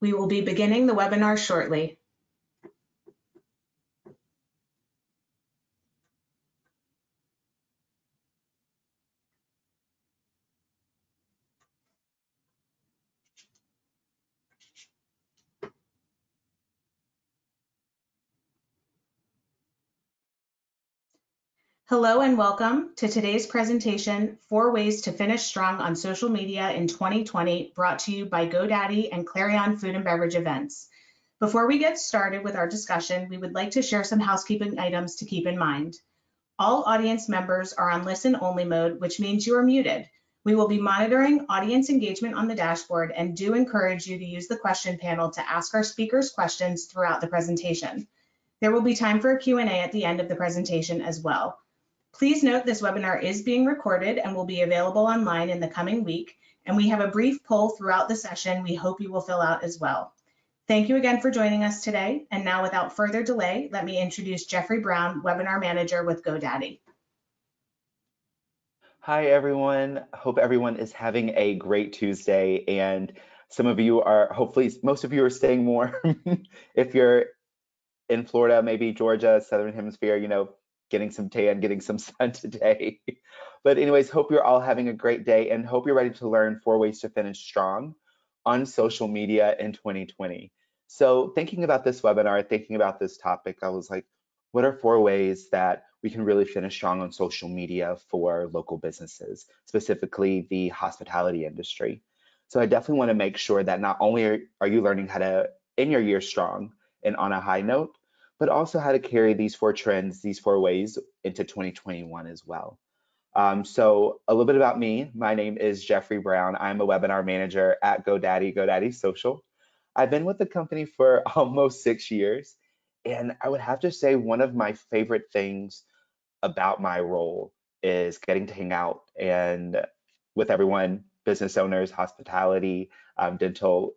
We will be beginning the webinar shortly. Hello and welcome to today's presentation, Four Ways to Finish Strong on Social Media in 2020, brought to you by GoDaddy and Clarion Food and Beverage Events. Before we get started with our discussion, we would like to share some housekeeping items to keep in mind. All audience members are on listen only mode, which means you are muted. We will be monitoring audience engagement on the dashboard and do encourage you to use the question panel to ask our speakers questions throughout the presentation. There will be time for a Q&A at the end of the presentation as well. Please note this webinar is being recorded and will be available online in the coming week, and we have a brief poll throughout the session we hope you will fill out as well. Thank you again for joining us today, and now without further delay, let me introduce Geoffrey Brown, Webinar Manager with GoDaddy. Hi everyone, hope everyone is having a great Tuesday and some of you are, hopefully most of you are staying warm if you're in Florida, maybe Georgia, Southern Hemisphere, you know, getting some tan, getting some sun today. but anyways, hope you're all having a great day and hope you're ready to learn four ways to finish strong on social media in 2020. So thinking about this webinar, thinking about this topic, I was like, what are four ways that we can really finish strong on social media for local businesses, specifically the hospitality industry? So I definitely want to make sure that not only are, are you learning how to end your year strong and on a high note, but also how to carry these four trends, these four ways into 2021 as well. Um, so a little bit about me. My name is Geoffrey Brown. I'm a webinar manager at GoDaddy, GoDaddy Social. I've been with the company for almost six years. And I would have to say one of my favorite things about my role is getting to hang out and with everyone, business owners, hospitality, um, dental,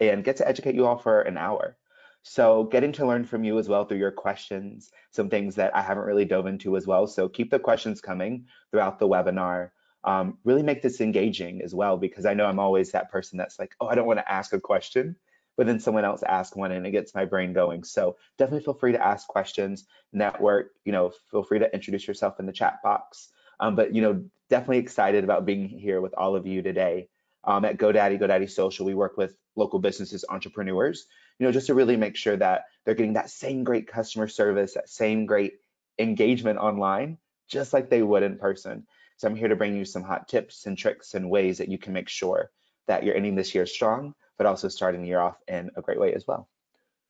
and get to educate you all for an hour. So getting to learn from you as well through your questions, some things that I haven't really dove into as well. So keep the questions coming throughout the webinar. Um, really make this engaging as well, because I know I'm always that person that's like, oh, I don't want to ask a question, but then someone else asks one and it gets my brain going. So definitely feel free to ask questions, network, you know, feel free to introduce yourself in the chat box. Um, but, you know, definitely excited about being here with all of you today. Um, at GoDaddy, GoDaddy Social, we work with local businesses, entrepreneurs you know, just to really make sure that they're getting that same great customer service, that same great engagement online, just like they would in person. So I'm here to bring you some hot tips and tricks and ways that you can make sure that you're ending this year strong, but also starting the year off in a great way as well.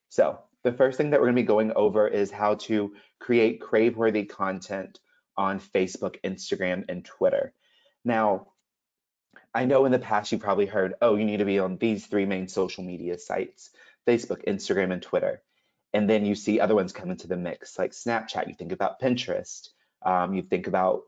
So the first thing that we're gonna be going over is how to create crave-worthy content on Facebook, Instagram, and Twitter. Now, I know in the past you probably heard, oh, you need to be on these three main social media sites. Facebook, Instagram, and Twitter. And then you see other ones come into the mix, like Snapchat. You think about Pinterest. Um, you think about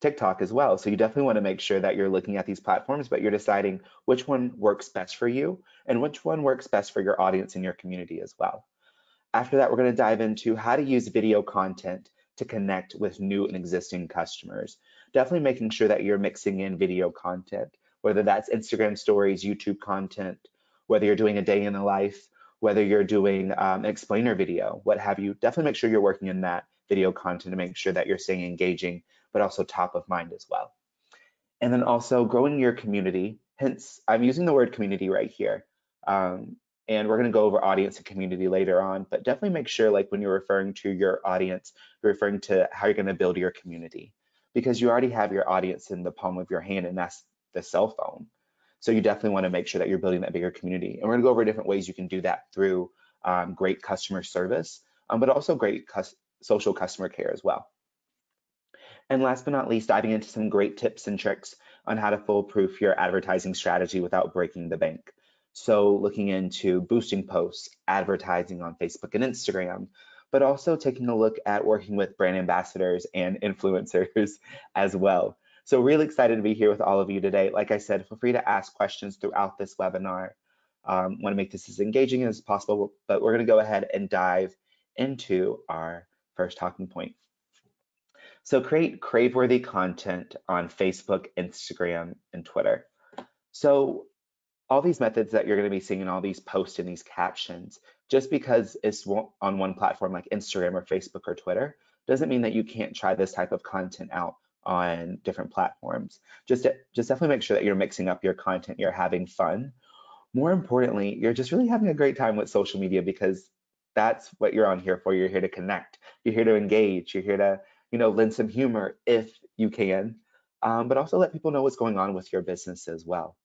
TikTok as well. So you definitely want to make sure that you're looking at these platforms, but you're deciding which one works best for you and which one works best for your audience and your community as well. After that, we're going to dive into how to use video content to connect with new and existing customers. Definitely making sure that you're mixing in video content, whether that's Instagram stories, YouTube content, whether you're doing a day in the life, whether you're doing um, an explainer video, what have you, definitely make sure you're working in that video content to make sure that you're staying engaging, but also top of mind as well. And then also growing your community. Hence, I'm using the word community right here. Um, and we're going to go over audience and community later on, but definitely make sure like when you're referring to your audience, you're referring to how you're going to build your community because you already have your audience in the palm of your hand and that's the cell phone. So you definitely want to make sure that you're building that bigger community. And we're gonna go over different ways you can do that through um, great customer service, um, but also great cus social customer care as well. And last but not least, diving into some great tips and tricks on how to foolproof your advertising strategy without breaking the bank. So looking into boosting posts, advertising on Facebook and Instagram, but also taking a look at working with brand ambassadors and influencers as well. So really excited to be here with all of you today. Like I said, feel free to ask questions throughout this webinar. Um, want to make this as engaging as possible, but we're going to go ahead and dive into our first talking point. So create crave-worthy content on Facebook, Instagram, and Twitter. So all these methods that you're going to be seeing in all these posts and these captions, just because it's on one platform like Instagram or Facebook or Twitter, doesn't mean that you can't try this type of content out on different platforms. Just, just definitely make sure that you're mixing up your content, you're having fun. More importantly, you're just really having a great time with social media because that's what you're on here for. You're here to connect. You're here to engage. You're here to, you know, lend some humor if you can, um, but also let people know what's going on with your business as well.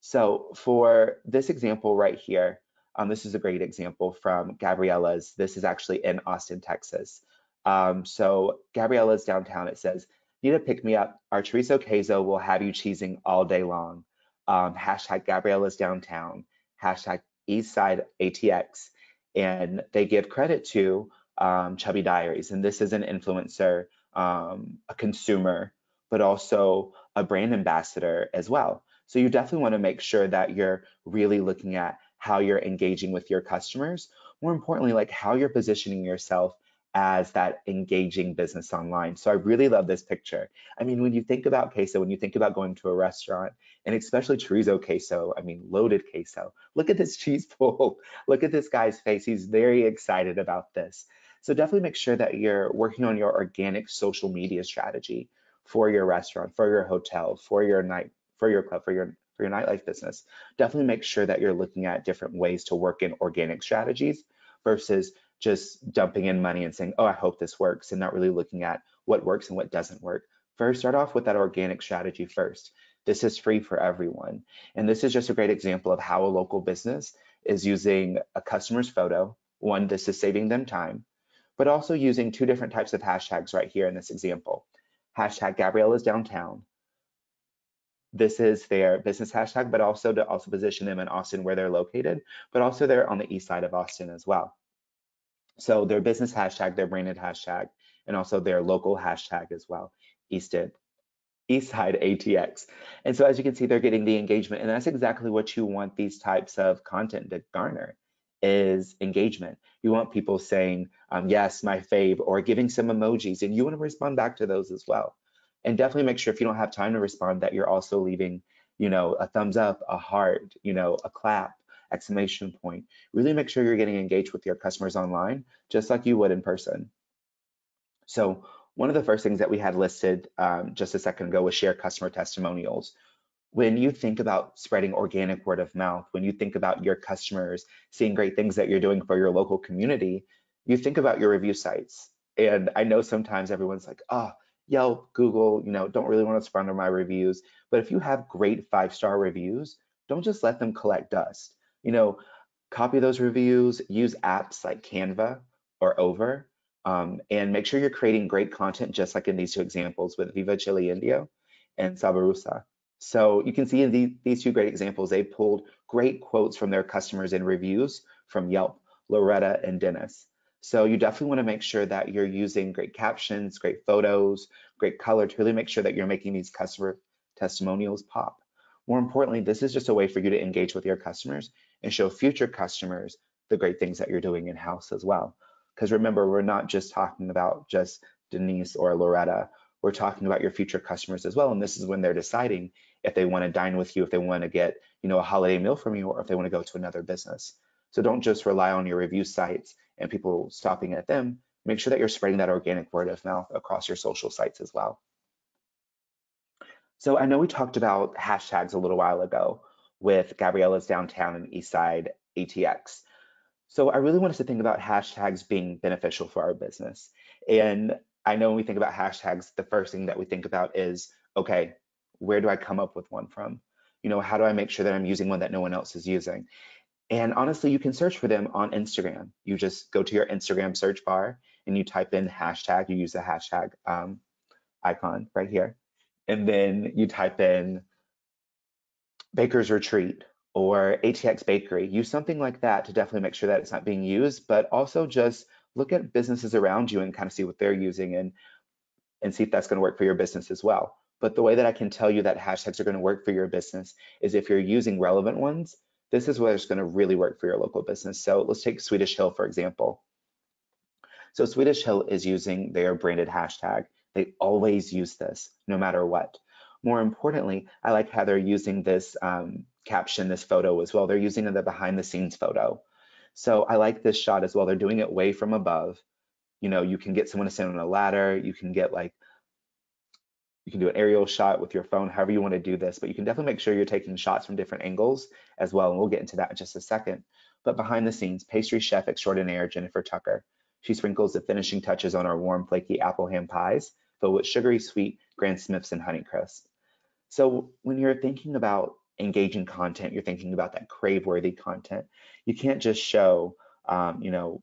So for this example right here, um, this is a great example from Gabriella's. This is actually in Austin, Texas. Um, so Gabriella's downtown, it says, need a pick me up. Our chorizo queso will have you cheesing all day long. Um, hashtag Gabriella's downtown, hashtag Eastside ATX. And they give credit to um, Chubby Diaries. And this is an influencer, um, a consumer, but also a brand ambassador as well. So you definitely want to make sure that you're really looking at how you're engaging with your customers. More importantly, like how you're positioning yourself as that engaging business online. So I really love this picture. I mean, when you think about queso, when you think about going to a restaurant, and especially chorizo queso, I mean, loaded queso, look at this cheese pull. look at this guy's face. He's very excited about this. So definitely make sure that you're working on your organic social media strategy for your restaurant, for your hotel, for your night, for your club, for your for your nightlife business. Definitely make sure that you're looking at different ways to work in organic strategies versus just dumping in money and saying, oh, I hope this works, and not really looking at what works and what doesn't work. First, start off with that organic strategy first. This is free for everyone. And this is just a great example of how a local business is using a customer's photo. One, this is saving them time, but also using two different types of hashtags right here in this example. Hashtag Gabriella's downtown. This is their business hashtag, but also to also position them in Austin where they're located, but also they're on the east side of Austin as well. So their business hashtag, their branded hashtag, and also their local hashtag as well, Easton, Eastside ATX. And so as you can see, they're getting the engagement, and that's exactly what you want these types of content to garner is engagement. You want people saying, um, yes, my fave, or giving some emojis, and you want to respond back to those as well. And definitely make sure if you don't have time to respond that you're also leaving, you know, a thumbs up, a heart, you know, a clap, exclamation point. Really make sure you're getting engaged with your customers online, just like you would in person. So one of the first things that we had listed um, just a second ago was share customer testimonials. When you think about spreading organic word of mouth, when you think about your customers seeing great things that you're doing for your local community, you think about your review sites. And I know sometimes everyone's like, oh, Yelp, Google, you know, don't really want to under my reviews. But if you have great five-star reviews, don't just let them collect dust you know, copy those reviews, use apps like Canva or Over, um, and make sure you're creating great content, just like in these two examples with Viva Chili Indio and Sabarusa. So you can see in the, these two great examples, they pulled great quotes from their customers and reviews from Yelp, Loretta, and Dennis. So you definitely want to make sure that you're using great captions, great photos, great color to really make sure that you're making these customer testimonials pop. More importantly, this is just a way for you to engage with your customers and show future customers the great things that you're doing in-house as well. Because remember, we're not just talking about just Denise or Loretta, we're talking about your future customers as well. And this is when they're deciding if they want to dine with you, if they want to get, you know, a holiday meal from you, or if they want to go to another business. So don't just rely on your review sites and people stopping at them. Make sure that you're spreading that organic word of mouth across your social sites as well. So I know we talked about hashtags a little while ago, with Gabriella's Downtown and Eastside ATX. So I really want us to think about hashtags being beneficial for our business. And I know when we think about hashtags, the first thing that we think about is, okay, where do I come up with one from? You know, how do I make sure that I'm using one that no one else is using? And honestly, you can search for them on Instagram. You just go to your Instagram search bar and you type in hashtag, you use the hashtag um, icon right here. And then you type in Baker's Retreat or ATX Bakery. Use something like that to definitely make sure that it's not being used, but also just look at businesses around you and kind of see what they're using and and see if that's going to work for your business as well. But the way that I can tell you that hashtags are going to work for your business is if you're using relevant ones, this is where it's going to really work for your local business. So let's take Swedish Hill, for example. So Swedish Hill is using their branded hashtag. They always use this no matter what. More importantly, I like how they're using this um, caption this photo as well. They're using the behind the scenes photo. So I like this shot as well. They're doing it way from above. You know, you can get someone to stand on a ladder. You can get like, you can do an aerial shot with your phone, however you want to do this, but you can definitely make sure you're taking shots from different angles as well. And we'll get into that in just a second. But behind the scenes, pastry chef extraordinaire Jennifer Tucker. She sprinkles the finishing touches on our warm, flaky apple hand pies filled with sugary sweet Granny Smiths and Honeycrisp. So when you're thinking about engaging content, you're thinking about that crave-worthy content. You can't just show, um, you know,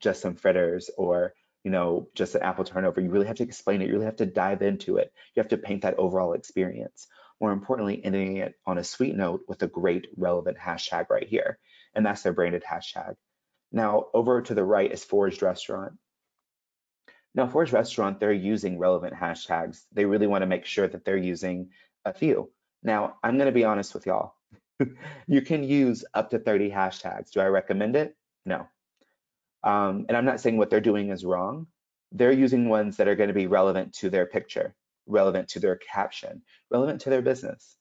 just some fritters or you know just an apple turnover. You really have to explain it. You really have to dive into it. You have to paint that overall experience. More importantly, ending it on a sweet note with a great relevant hashtag right here, and that's their branded hashtag. Now over to the right is Foraged Restaurant. Now Foraged Restaurant, they're using relevant hashtags. They really want to make sure that they're using a few. Now, I'm going to be honest with y'all. you can use up to 30 hashtags. Do I recommend it? No. Um, and I'm not saying what they're doing is wrong. They're using ones that are going to be relevant to their picture, relevant to their caption, relevant to their business.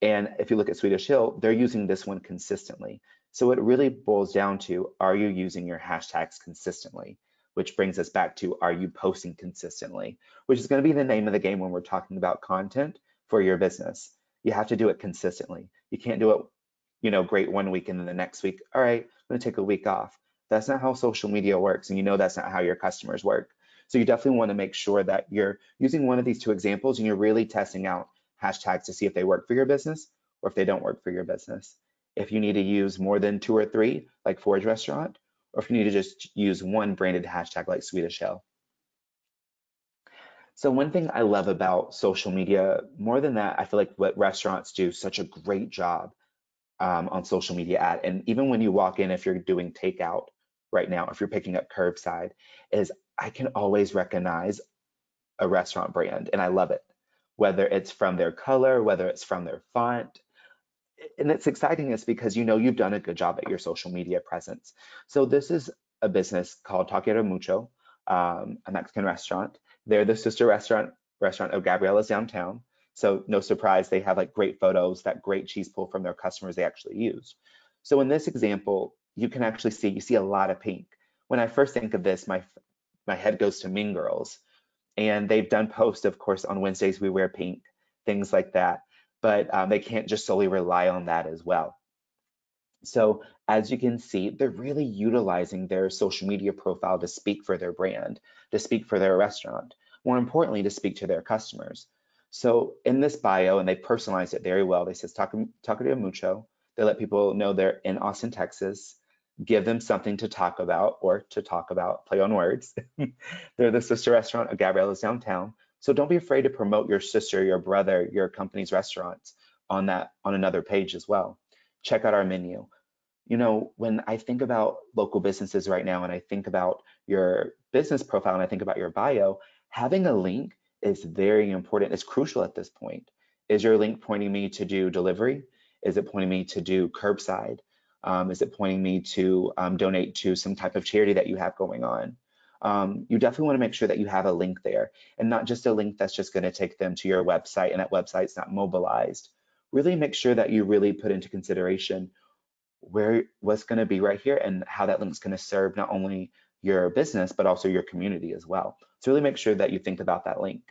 And if you look at Swedish Hill, they're using this one consistently. So it really boils down to, are you using your hashtags consistently? Which brings us back to, are you posting consistently? Which is going to be the name of the game when we're talking about content for your business. You have to do it consistently. You can't do it, you know, great one week and then the next week, all right, I'm gonna take a week off. That's not how social media works. And you know that's not how your customers work. So you definitely wanna make sure that you're using one of these two examples and you're really testing out hashtags to see if they work for your business or if they don't work for your business. If you need to use more than two or three, like Foraged Restaurant, or if you need to just use one branded hashtag like Swedish Hill. So one thing I love about social media, more than that, I feel like what restaurants do such a great job um, on social media at, and even when you walk in, if you're doing takeout right now, if you're picking up curbside, is I can always recognize a restaurant brand, and I love it. Whether it's from their color, whether it's from their font, and it's exciting is because you know you've done a good job at your social media presence. So this is a business called Taqueria Mucho, um, a Mexican restaurant they're the sister restaurant restaurant of Gabriella's downtown. So no surprise, they have like great photos, that great cheese pull from their customers they actually use. So in this example, you can actually see, you see a lot of pink. When I first think of this, my my head goes to Mean Girls. And they've done posts, of course, on Wednesdays we wear pink, things like that. But um, they can't just solely rely on that as well. So as you can see, they're really utilizing their social media profile to speak for their brand, to speak for their restaurant, more importantly, to speak to their customers. So in this bio, and they personalized it very well, they says Taqueria Mucho. They let people know they're in Austin, Texas, give them something to talk about or to talk about, play on words. they're the sister restaurant of Gabriella's downtown. So don't be afraid to promote your sister, your brother, your company's restaurants on that on another page as well check out our menu. You know, when I think about local businesses right now and I think about your business profile and I think about your bio, having a link is very important. It's crucial at this point. Is your link pointing me to do delivery? Is it pointing me to do curbside? Um, is it pointing me to um, donate to some type of charity that you have going on? Um, you definitely want to make sure that you have a link there and not just a link that's just going to take them to your website and that website's not mobilized. Really make sure that you really put into consideration where what's going to be right here and how that link's going to serve not only your business but also your community as well. So really make sure that you think about that link.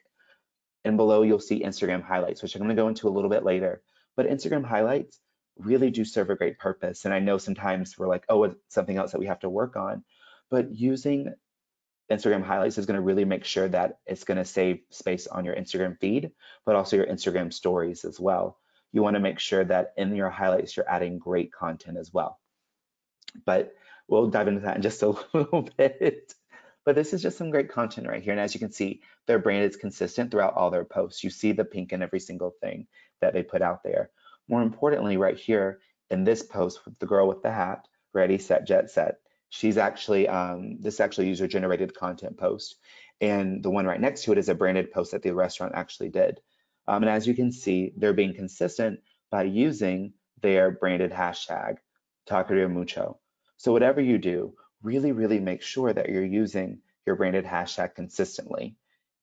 And below you'll see instagram highlights which i'm going to go into a little bit later. But instagram highlights really do serve a great purpose and i know sometimes we're like oh it's something else that we have to work on but using Instagram highlights is going to really make sure that it's going to save space on your Instagram feed, but also your Instagram stories as well you want to make sure that in your highlights, you're adding great content as well. But we'll dive into that in just a little bit. But this is just some great content right here. And as you can see, their brand is consistent throughout all their posts. You see the pink in every single thing that they put out there. More importantly, right here in this post with the girl with the hat, ready, set, jet, set, she's actually, um, this actually user generated content post. And the one right next to it is a branded post that the restaurant actually did. Um, and as you can see, they're being consistent by using their branded hashtag, Taqueria Mucho. So whatever you do, really, really make sure that you're using your branded hashtag consistently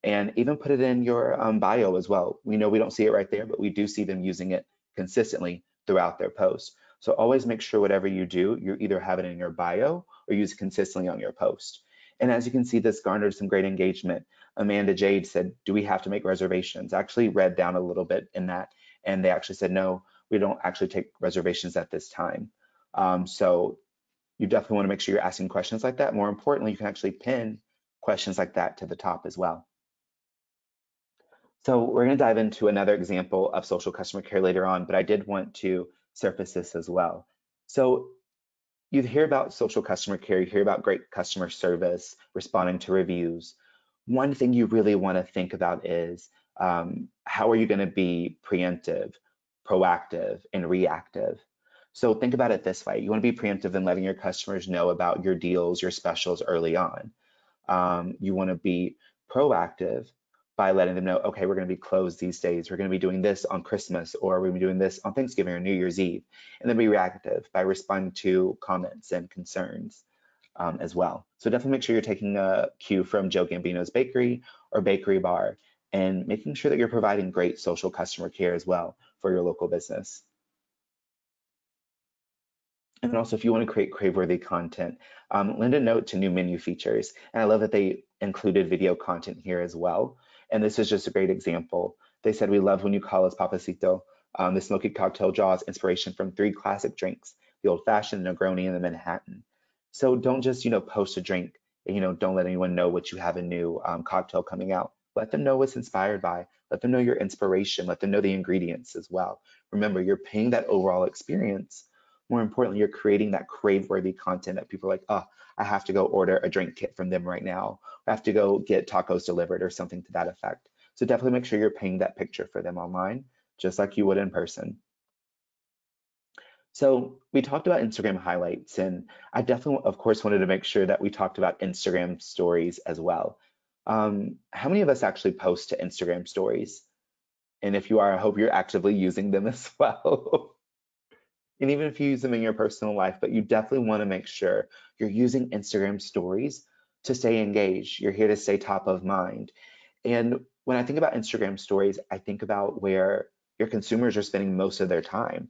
and even put it in your um, bio as well. We know we don't see it right there, but we do see them using it consistently throughout their posts. So always make sure whatever you do, you either have it in your bio or use it consistently on your post. And as you can see, this garnered some great engagement. Amanda Jade said, do we have to make reservations? I actually read down a little bit in that, and they actually said, no, we don't actually take reservations at this time. Um, so you definitely want to make sure you're asking questions like that. More importantly, you can actually pin questions like that to the top as well. So we're going to dive into another example of social customer care later on, but I did want to surface this as well. So you hear about social customer care, you hear about great customer service, responding to reviews. One thing you really want to think about is um, how are you going to be preemptive, proactive, and reactive? So think about it this way. You want to be preemptive in letting your customers know about your deals, your specials early on. Um, you want to be proactive by letting them know, okay, we're going to be closed these days. We're going to be doing this on Christmas, or we're going to be doing this on Thanksgiving or New Year's Eve. And then be reactive by responding to comments and concerns um, as well. So definitely make sure you're taking a cue from Joe Gambino's Bakery or Bakery Bar and making sure that you're providing great social customer care as well for your local business. And then also, if you want to create crave-worthy content, um, lend a note to new menu features. And I love that they included video content here as well. And this is just a great example. They said, we love when you call us Papacito. Um, the smoky cocktail draws inspiration from three classic drinks, the old fashioned, the Negroni, and the Manhattan. So don't just, you know, post a drink, and, you know, don't let anyone know what you have a new um, cocktail coming out. Let them know what's inspired by, let them know your inspiration, let them know the ingredients as well. Remember, you're paying that overall experience. More importantly, you're creating that crave-worthy content that people are like, oh, I have to go order a drink kit from them right now. Have to go get tacos delivered or something to that effect. So definitely make sure you're painting that picture for them online, just like you would in person. So we talked about Instagram highlights, and I definitely, of course, wanted to make sure that we talked about Instagram stories as well. Um, how many of us actually post to Instagram stories? And if you are, I hope you're actively using them as well. and even if you use them in your personal life, but you definitely want to make sure you're using Instagram stories to stay engaged. You're here to stay top of mind. And when I think about Instagram stories, I think about where your consumers are spending most of their time.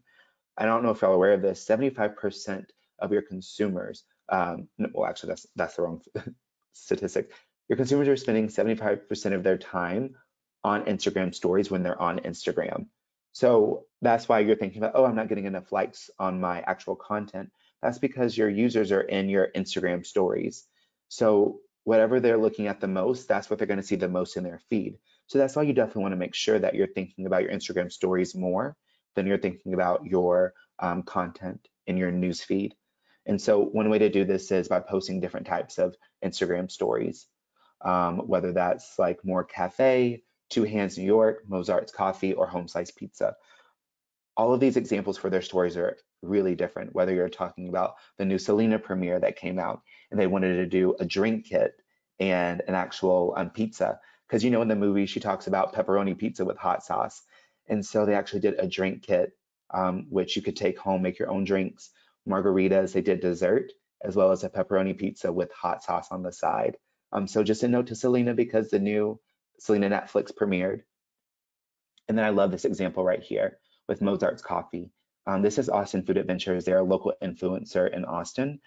I don't know if y'all are aware of this, 75% of your consumers, um, well, actually, that's, that's the wrong statistic. Your consumers are spending 75% of their time on Instagram stories when they're on Instagram. So that's why you're thinking about, oh, I'm not getting enough likes on my actual content. That's because your users are in your Instagram stories. So whatever they're looking at the most, that's what they're going to see the most in their feed. So that's why you definitely want to make sure that you're thinking about your Instagram stories more than you're thinking about your um, content in your news feed. And so one way to do this is by posting different types of Instagram stories, um, whether that's like more cafe, Two Hands New York, Mozart's Coffee, or Home Slice Pizza. All of these examples for their stories are really different, whether you're talking about the new Selena premiere that came out and they wanted to do a drink kit and an actual um, pizza. Because you know, in the movie, she talks about pepperoni pizza with hot sauce. And so they actually did a drink kit, um, which you could take home, make your own drinks, margaritas. They did dessert, as well as a pepperoni pizza with hot sauce on the side. Um, so just a note to Selena because the new Selena Netflix premiered. And then I love this example right here with Mozart's Coffee. Um, this is Austin Food Adventures. They're a local influencer in Austin,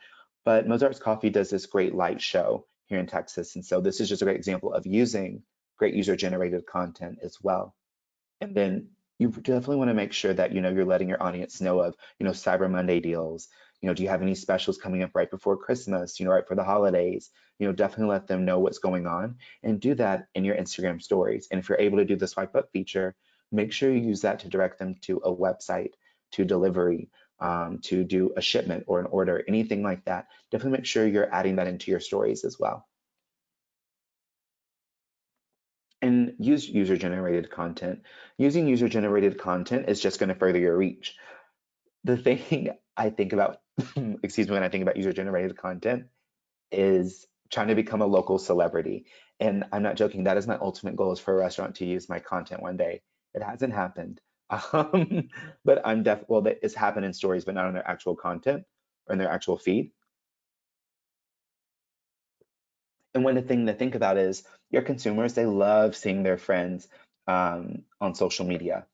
but Mozart's Coffee does this great light show here in Texas. And so this is just a great example of using great user generated content as well. And then you definitely want to make sure that you know you're letting your audience know of you know Cyber Monday deals. You know, do you have any specials coming up right before Christmas? You know, right for the holidays. You know, definitely let them know what's going on and do that in your Instagram stories. And if you're able to do the swipe up feature, make sure you use that to direct them to a website, to delivery, um, to do a shipment or an order, anything like that. Definitely make sure you're adding that into your stories as well. And use user generated content. Using user generated content is just going to further your reach. The thing I think about, excuse me, when I think about user generated content is trying to become a local celebrity. And I'm not joking, that is my ultimate goal is for a restaurant to use my content one day. It hasn't happened. Um, but I'm def well, it's happened in stories, but not on their actual content or in their actual feed. And one thing to think about is your consumers, they love seeing their friends um, on social media.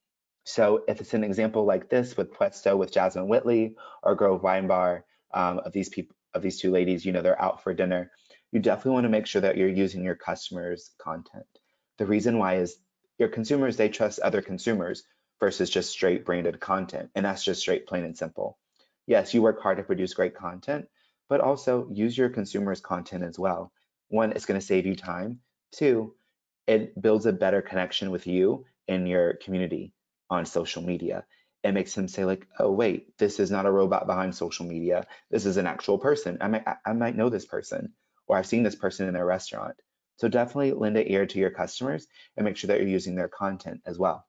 So if it's an example like this with Puesto with Jasmine Whitley or Grove Wine Bar um, of these people, of these two ladies, you know, they're out for dinner, you definitely want to make sure that you're using your customers' content. The reason why is your consumers, they trust other consumers versus just straight branded content. And that's just straight, plain and simple. Yes, you work hard to produce great content, but also use your consumers' content as well. One, it's going to save you time. Two, it builds a better connection with you and your community on social media. It makes them say like, oh wait, this is not a robot behind social media. This is an actual person. I might I might know this person, or I've seen this person in their restaurant. So definitely lend an ear to your customers and make sure that you're using their content as well.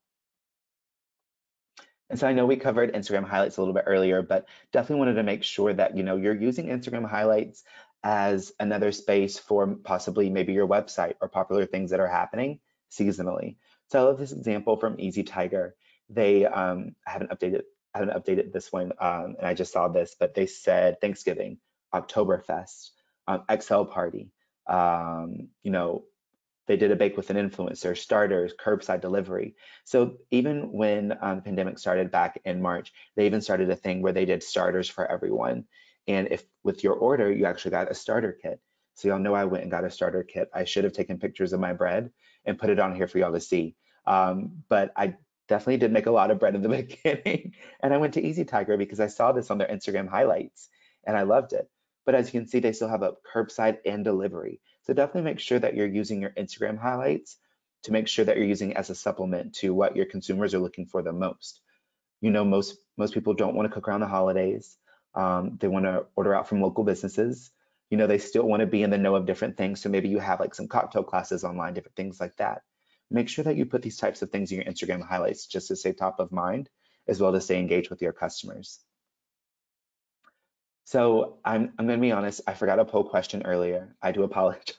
And so I know we covered Instagram highlights a little bit earlier, but definitely wanted to make sure that you know you're using Instagram highlights as another space for possibly maybe your website or popular things that are happening seasonally. So I love this example from Easy Tiger. They um, haven't updated I haven't updated this one, um, and I just saw this, but they said Thanksgiving, Oktoberfest, um, XL Party, um, you know, they did a bake with an influencer, starters, curbside delivery. So even when um, the pandemic started back in March, they even started a thing where they did starters for everyone. And if with your order, you actually got a starter kit. So y'all know I went and got a starter kit. I should have taken pictures of my bread and put it on here for y'all to see. Um, but I definitely did make a lot of bread in the beginning. and I went to Easy Tiger because I saw this on their Instagram highlights and I loved it. But as you can see, they still have a curbside and delivery. So definitely make sure that you're using your Instagram highlights to make sure that you're using as a supplement to what your consumers are looking for the most. You know, most most people don't want to cook around the holidays. Um, they want to order out from local businesses. You know, they still want to be in the know of different things. So maybe you have like some cocktail classes online, different things like that. Make sure that you put these types of things in your Instagram highlights just to stay top of mind, as well as stay engaged with your customers. So I'm, I'm going to be honest, I forgot a poll question earlier. I do apologize,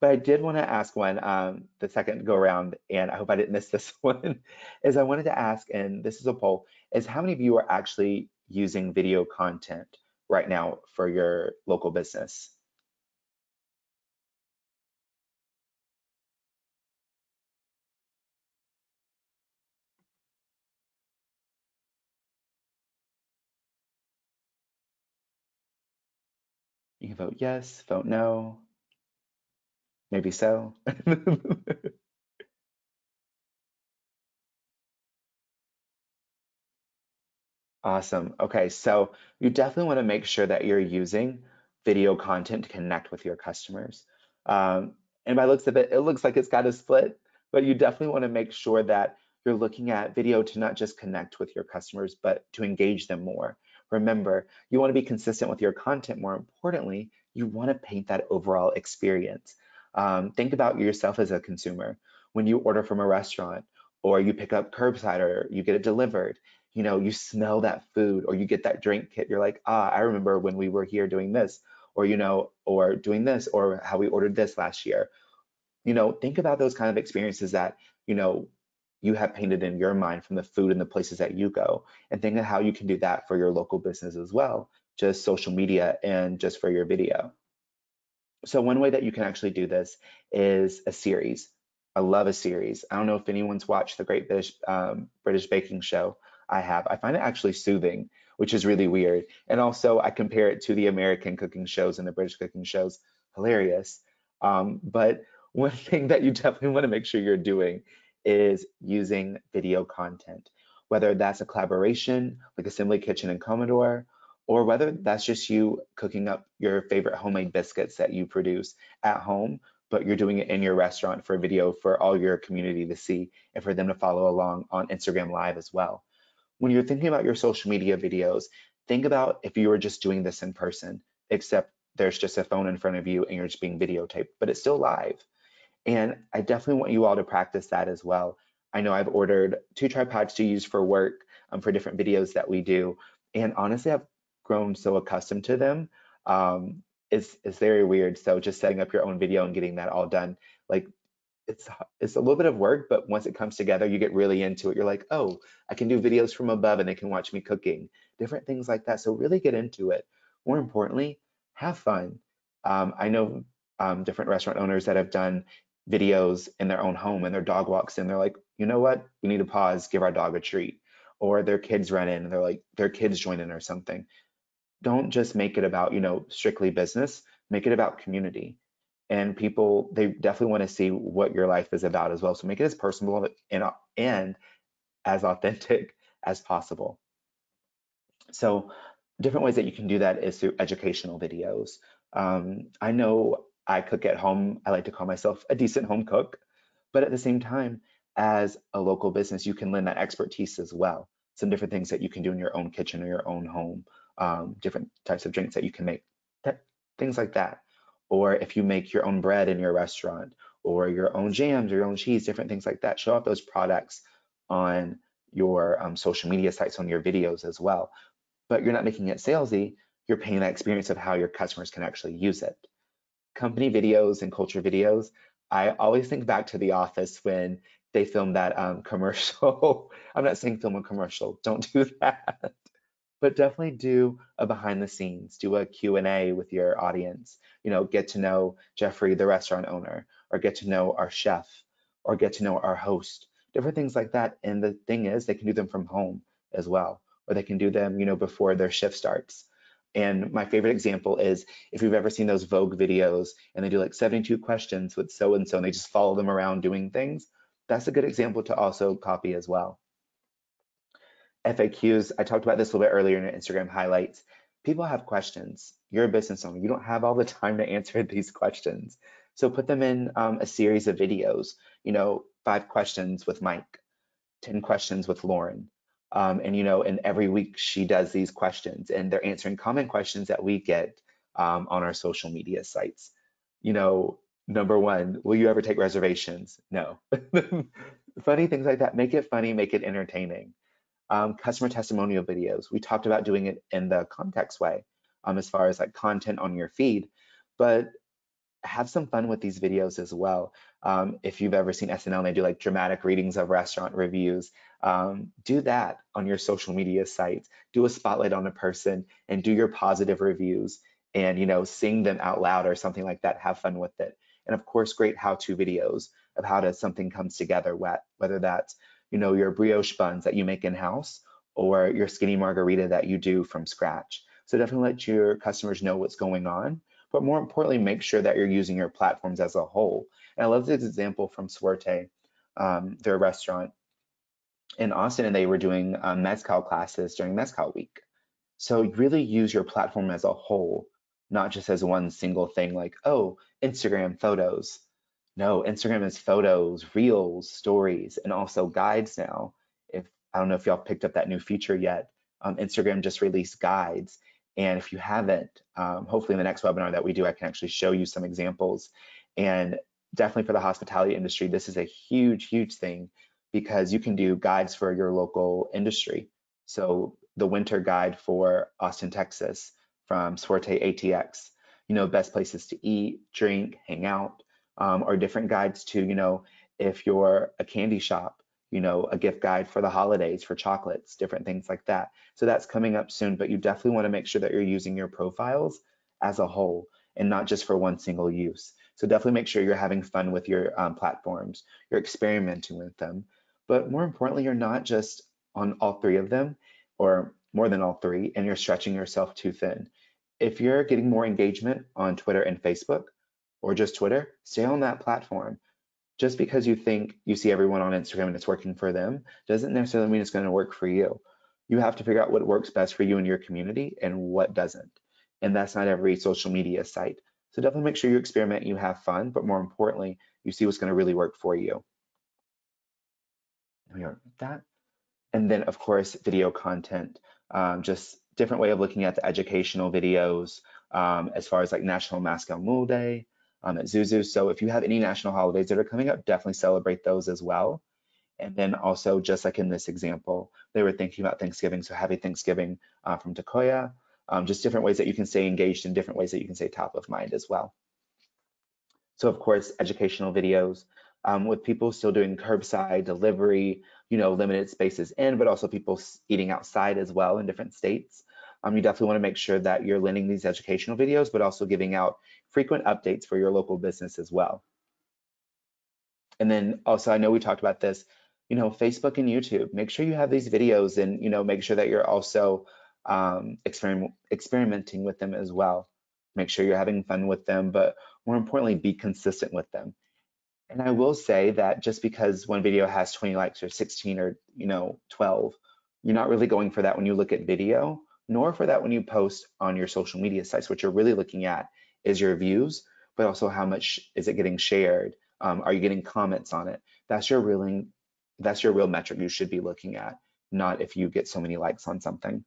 but I did want to ask one um, the second go around, and I hope I didn't miss this one, is I wanted to ask, and this is a poll, is how many of you are actually using video content right now for your local business? You vote yes, vote no, maybe so. Awesome. Okay, so you definitely want to make sure that you're using video content to connect with your customers. Um, and by looks of it, it looks like it's got a split, but you definitely want to make sure that you're looking at video to not just connect with your customers, but to engage them more. Remember, you want to be consistent with your content. More importantly, you want to paint that overall experience. Um, think about yourself as a consumer. When you order from a restaurant or you pick up curbside or you get it delivered, you know, you smell that food or you get that drink kit, you're like, ah, I remember when we were here doing this, or, you know, or doing this, or how we ordered this last year. You know, think about those kind of experiences that, you know, you have painted in your mind from the food and the places that you go, and think of how you can do that for your local business as well, just social media and just for your video. So one way that you can actually do this is a series. I love a series. I don't know if anyone's watched the Great British, um, British Baking Show. I have. I find it actually soothing, which is really weird. And also, I compare it to the American cooking shows and the British cooking shows. Hilarious. Um, but one thing that you definitely want to make sure you're doing is using video content, whether that's a collaboration like Assembly Kitchen and Commodore, or whether that's just you cooking up your favorite homemade biscuits that you produce at home, but you're doing it in your restaurant for a video for all your community to see and for them to follow along on Instagram Live as well when you're thinking about your social media videos, think about if you were just doing this in person, except there's just a phone in front of you and you're just being videotaped, but it's still live. And I definitely want you all to practice that as well. I know I've ordered two tripods to use for work um, for different videos that we do. And honestly, I've grown so accustomed to them. Um, it's, it's very weird. So just setting up your own video and getting that all done, like it's it's a little bit of work, but once it comes together, you get really into it. You're like, oh, I can do videos from above and they can watch me cooking, different things like that. So really get into it. More importantly, have fun. Um, I know um, different restaurant owners that have done videos in their own home and their dog walks in, they're like, you know what? We need to pause, give our dog a treat. Or their kids run in and they're like, their kids join in or something. Don't just make it about, you know, strictly business, make it about community. And people, they definitely want to see what your life is about as well. So make it as personal and, and as authentic as possible. So different ways that you can do that is through educational videos. Um, I know I cook at home. I like to call myself a decent home cook, but at the same time, as a local business, you can lend that expertise as well. Some different things that you can do in your own kitchen or your own home, um, different types of drinks that you can make, that, things like that. Or if you make your own bread in your restaurant, or your own jams or your own cheese, different things like that, show off those products on your um, social media sites, on your videos as well. But you're not making it salesy, you're paying that experience of how your customers can actually use it. Company videos and culture videos, I always think back to The Office when they filmed that um, commercial. I'm not saying film a commercial, don't do that. But definitely do a behind the scenes, do a Q&A with your audience. You know, get to know Jeffrey, the restaurant owner, or get to know our chef, or get to know our host, different things like that. And the thing is, they can do them from home as well, or they can do them, you know, before their shift starts. And my favorite example is if you've ever seen those Vogue videos and they do like 72 questions with so and so and they just follow them around doing things, that's a good example to also copy as well. FAQs, I talked about this a little bit earlier in Instagram highlights. People have questions. You're a business owner. You don't have all the time to answer these questions. So put them in um, a series of videos, you know, five questions with Mike, 10 questions with Lauren, um, and you know, and every week she does these questions, and they're answering common questions that we get um, on our social media sites. You know, number one, will you ever take reservations? No. funny things like that. Make it funny, make it entertaining. Um, customer testimonial videos. We talked about doing it in the context way, um, as far as like content on your feed, but have some fun with these videos as well. Um, if you've ever seen SNL and they do like dramatic readings of restaurant reviews, um, do that on your social media sites. Do a spotlight on a person and do your positive reviews and you know sing them out loud or something like that. Have fun with it. And of course, great how-to videos of how to something comes together. Wet, whether that's you know your brioche buns that you make in house or your skinny margarita that you do from scratch. So definitely let your customers know what's going on but more importantly, make sure that you're using your platforms as a whole. And I love this example from Suerte, um, their restaurant in Austin, and they were doing um, Mezcal classes during Mezcal week. So really use your platform as a whole, not just as one single thing like, oh, Instagram photos. No, Instagram is photos, reels, stories, and also guides now. If I don't know if y'all picked up that new feature yet, um, Instagram just released guides and if you haven't, um, hopefully in the next webinar that we do, I can actually show you some examples. And definitely for the hospitality industry, this is a huge, huge thing because you can do guides for your local industry. So the winter guide for Austin, Texas from Suerte ATX, you know, best places to eat, drink, hang out, um, or different guides to, you know, if you're a candy shop, you know, a gift guide for the holidays for chocolates, different things like that. So that's coming up soon, but you definitely want to make sure that you're using your profiles as a whole and not just for one single use. So definitely make sure you're having fun with your um, platforms, you're experimenting with them, but more importantly, you're not just on all three of them or more than all three, and you're stretching yourself too thin. If you're getting more engagement on Twitter and Facebook, or just Twitter, stay on that platform just because you think you see everyone on Instagram and it's working for them doesn't necessarily mean it's going to work for you. You have to figure out what works best for you and your community and what doesn't. And that's not every social media site. So definitely make sure you experiment, you have fun, but more importantly, you see what's going to really work for you. We are that. And then of course, video content, um, just different way of looking at the educational videos um, as far as like National Mezcal Mule Day, um, at Zuzu. So if you have any national holidays that are coming up, definitely celebrate those as well. And then also, just like in this example, they were thinking about Thanksgiving. So happy Thanksgiving uh, from Takoya. Um, just different ways that you can stay engaged and different ways that you can stay top of mind as well. So of course, educational videos um, with people still doing curbside delivery, you know, limited spaces in, but also people eating outside as well in different states. Um, you definitely want to make sure that you're lending these educational videos, but also giving out frequent updates for your local business as well. And then also, I know we talked about this, you know, Facebook and YouTube, make sure you have these videos and, you know, make sure that you're also um, experiment, experimenting with them as well. Make sure you're having fun with them, but more importantly, be consistent with them. And I will say that just because one video has 20 likes or 16 or, you know, 12, you're not really going for that when you look at video, nor for that when you post on your social media sites. What you're really looking at is your views, but also how much is it getting shared? Um, are you getting comments on it? That's your real, that's your real metric you should be looking at, not if you get so many likes on something.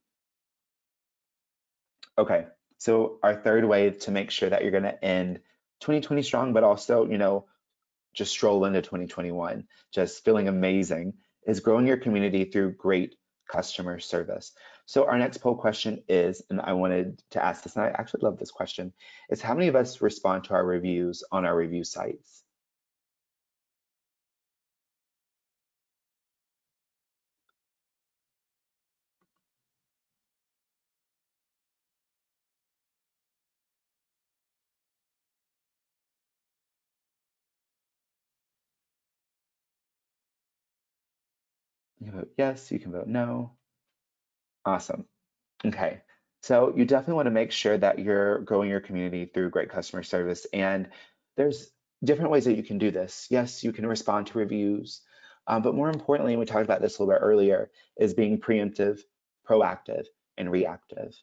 Okay, so our third way to make sure that you're going to end 2020 strong, but also, you know, just stroll into 2021, just feeling amazing, is growing your community through great customer service. So our next poll question is, and I wanted to ask this, and I actually love this question, is how many of us respond to our reviews on our review sites? You can vote yes, you can vote no. Awesome. Okay. So you definitely want to make sure that you're growing your community through great customer service. And there's different ways that you can do this. Yes, you can respond to reviews, um, but more importantly, and we talked about this a little bit earlier, is being preemptive, proactive, and reactive.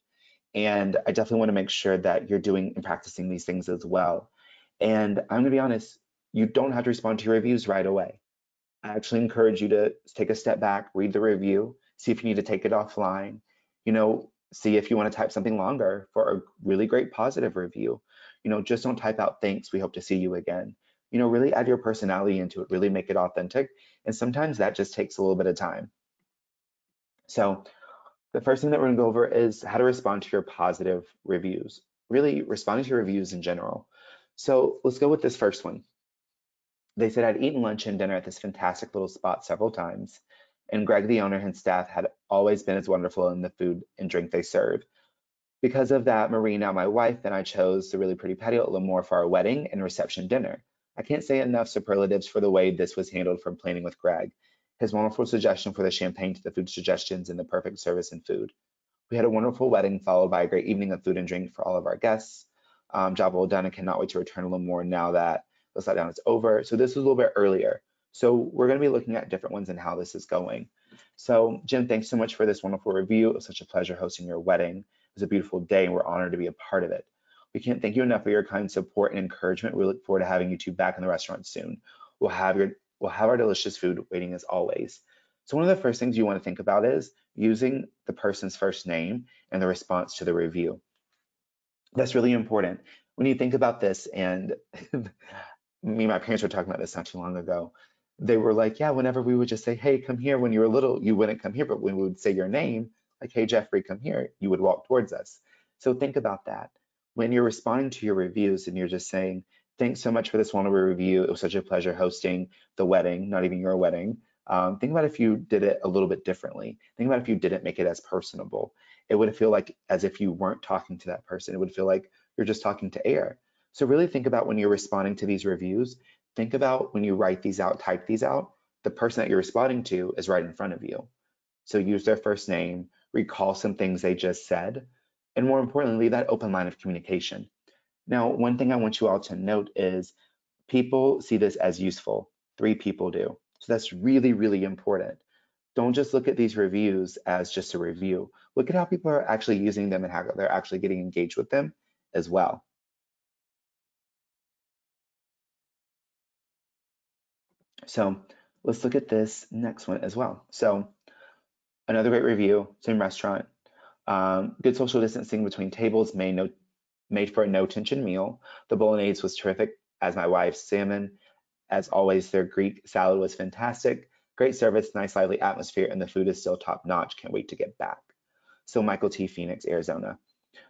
And I definitely want to make sure that you're doing and practicing these things as well. And I'm going to be honest, you don't have to respond to your reviews right away. I actually encourage you to take a step back, read the review, see if you need to take it offline, you know, see if you want to type something longer for a really great positive review. You know, just don't type out thanks, we hope to see you again. You know, really add your personality into it, really make it authentic. And sometimes that just takes a little bit of time. So the first thing that we're gonna go over is how to respond to your positive reviews, really responding to reviews in general. So let's go with this first one. They said I'd eaten lunch and dinner at this fantastic little spot several times, and Greg, the owner, and staff had always been as wonderful in the food and drink they serve. Because of that, Marina, my wife, and I chose the really pretty patio at Lemoore for our wedding and reception dinner. I can't say enough superlatives for the way this was handled from planning with Greg. His wonderful suggestion for the champagne to the food suggestions and the perfect service and food. We had a wonderful wedding followed by a great evening of food and drink for all of our guests. Um, job well done. I cannot wait to return a little more now that the let is over. So this was a little bit earlier. So we're going to be looking at different ones and how this is going. So Jim, thanks so much for this wonderful review. It was such a pleasure hosting your wedding. It was a beautiful day and we're honored to be a part of it. We can't thank you enough for your kind support and encouragement. We look forward to having you two back in the restaurant soon. We'll have your we'll have our delicious food waiting as always. So one of the first things you want to think about is using the person's first name and the response to the review. That's really important. When you think about this and me and my parents were talking about this not too long ago. They were like, yeah, whenever we would just say, hey, come here when you were little, you wouldn't come here. But when we would say your name, like, hey, Geoffrey, come here, you would walk towards us. So think about that. When you're responding to your reviews and you're just saying, thanks so much for this wonderful review. It was such a pleasure hosting the wedding, not even your wedding. Um, think about if you did it a little bit differently. Think about if you didn't make it as personable. It would feel like as if you weren't talking to that person. It would feel like you're just talking to air. So really think about when you're responding to these reviews, think about when you write these out, type these out, the person that you're responding to is right in front of you. So use their first name, recall some things they just said, and more importantly, leave that open line of communication. Now, one thing I want you all to note is people see this as useful. Three people do. So that's really, really important. Don't just look at these reviews as just a review. Look at how people are actually using them and how they're actually getting engaged with them as well. So let's look at this next one as well. So another great review, same restaurant. Um, good social distancing between tables made no made for a no tension meal. The bolognese was terrific, as my wife's salmon. As always, their Greek salad was fantastic. Great service, nice lively atmosphere, and the food is still top notch. Can't wait to get back. So Michael T. Phoenix, Arizona.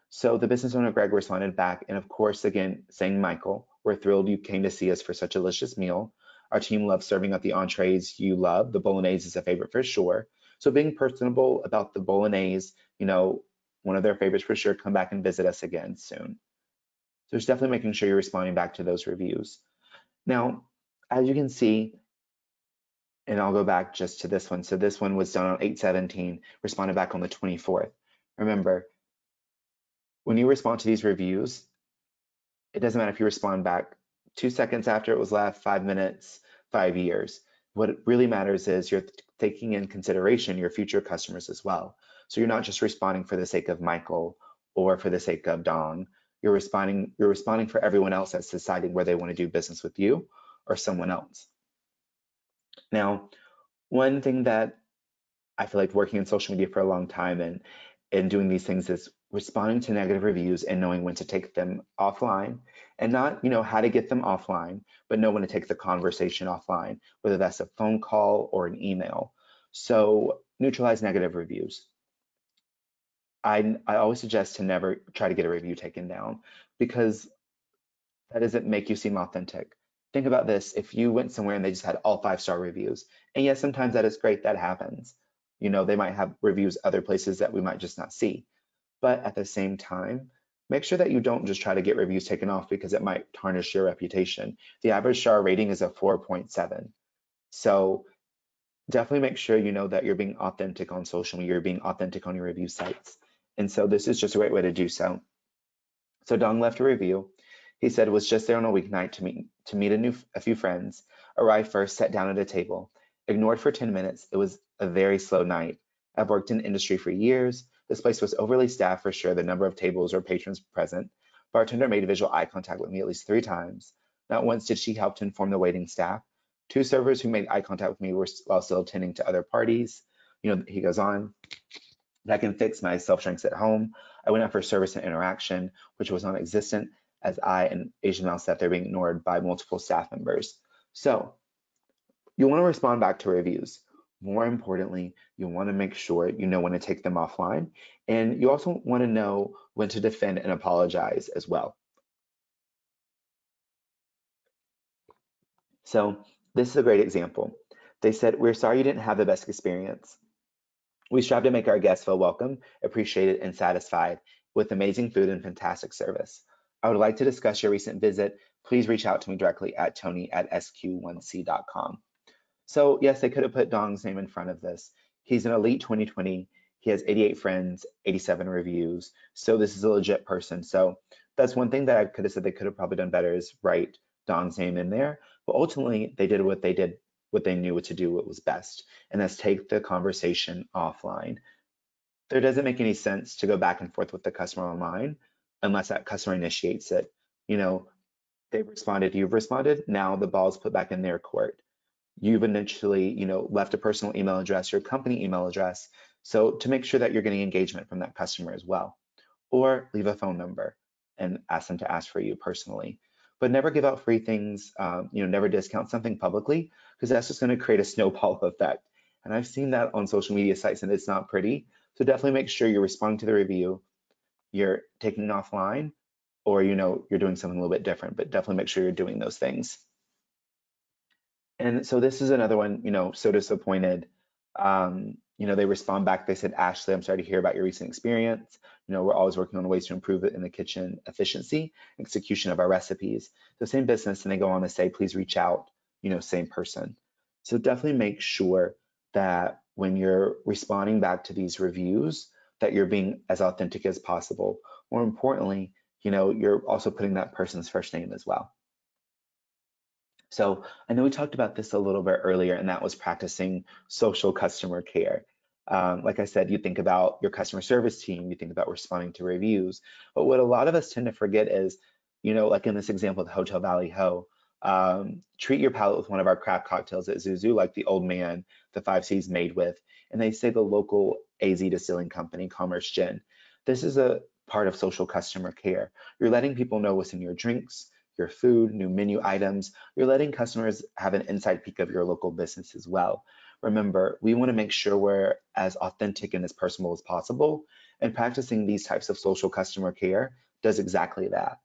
So the business owner Greg responded back, and of course, again, saying Michael, we're thrilled you came to see us for such a delicious meal. Our team loves serving up the entrees you love. The bolognese is a favorite for sure. So being personable about the bolognese, you know, one of their favorites for sure, come back and visit us again soon. So it's definitely making sure you're responding back to those reviews. Now, as you can see, and I'll go back just to this one. So this one was done on 817, responded back on the 24th. Remember, when you respond to these reviews, it doesn't matter if you respond back two seconds after it was left, five minutes, five years. What really matters is you're taking in consideration your future customers as well. So you're not just responding for the sake of Michael or for the sake of Dong. You're responding, you're responding for everyone else that's deciding where they want to do business with you or someone else. Now, one thing that I feel like working in social media for a long time and and doing these things is responding to negative reviews and knowing when to take them offline and not you know how to get them offline but know when to take the conversation offline whether that's a phone call or an email. So neutralize negative reviews. I i always suggest to never try to get a review taken down because that doesn't make you seem authentic. Think about this if you went somewhere and they just had all five star reviews and yes sometimes that is great that happens. You know they might have reviews other places that we might just not see. But at the same time make sure that you don't just try to get reviews taken off because it might tarnish your reputation. The average star rating is a 4.7 so definitely make sure you know that you're being authentic on social media you're being authentic on your review sites. And so this is just a great way to do so. So dong left a review. He said was just there on a weeknight to meet to meet a new a few friends. Arrived first sat down at a table. Ignored for 10 minutes. It was a very slow night. I've worked in industry for years this place was overly staffed for sure the number of tables or patrons present bartender made visual eye contact with me at least three times not once did she help to inform the waiting staff two servers who made eye contact with me were while still attending to other parties you know he goes on I can fix my self drinks at home. I went out for service and interaction, which was non-existent as I and Asian male sat there being ignored by multiple staff members. So you want to respond back to reviews. More importantly, you want to make sure you know when to take them offline. And you also want to know when to defend and apologize as well. So this is a great example. They said, we're sorry you didn't have the best experience. We strive to make our guests feel welcome, appreciated, and satisfied with amazing food and fantastic service. I would like to discuss your recent visit. Please reach out to me directly at tony at sq1c.com. So yes, they could have put Dong's name in front of this. He's an elite 2020. He has 88 friends, 87 reviews. So this is a legit person. So that's one thing that I could have said they could have probably done better is write Dong's name in there. But ultimately, they did what they did, what they knew what to do, what was best, and that's take the conversation offline. There doesn't make any sense to go back and forth with the customer online unless that customer initiates it. You know, they've responded, you've responded, now the ball's put back in their court. You've initially, you know, left a personal email address, your company email address, so to make sure that you're getting engagement from that customer as well. Or leave a phone number and ask them to ask for you personally. But never give out free things, um, you know, never discount something publicly because that's just going to create a snowball effect. And I've seen that on social media sites and it's not pretty. So definitely make sure you're responding to the review, you're taking it offline or you know you're doing something a little bit different but definitely make sure you're doing those things and so this is another one you know so disappointed. Um, you know they respond back. They said ashley i'm sorry to hear about your recent experience. You know we're always working on ways to improve it in the kitchen efficiency execution of our recipes. The same business. And they go on to say please reach out you know same person. So definitely make sure that when you're responding back to these reviews that you're being as authentic as possible. More importantly, you know, you're also putting that person's first name as well. So I know we talked about this a little bit earlier, and that was practicing social customer care. Um, like I said, you think about your customer service team, you think about responding to reviews. But what a lot of us tend to forget is, you know, like in this example of Hotel Valley Ho, um, treat your palate with one of our craft cocktails at Zuzu, like the Old Man, the Five C's made with, and they say the local AZ Distilling Company, Commerce Gin. This is a part of social customer care. You're letting people know what's in your drinks, your food, new menu items. You're letting customers have an inside peek of your local business as well. Remember, we want to make sure we're as authentic and as personal as possible, and practicing these types of social customer care does exactly that.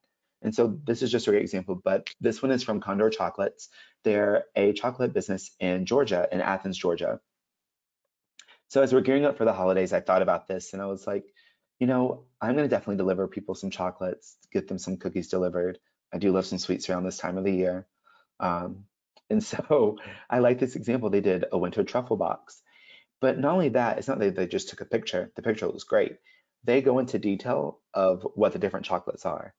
And so this is just a great example, but this one is from Condor Chocolates. They're a chocolate business in Georgia, in Athens, Georgia. So as we're gearing up for the holidays, I thought about this and I was like, you know, I'm going to definitely deliver people some chocolates, get them some cookies delivered. I do love some sweets around this time of the year. Um, And so I like this example. They did a winter truffle box. But not only that, it's not that they just took a picture. The picture looks great. They go into detail of what the different chocolates are.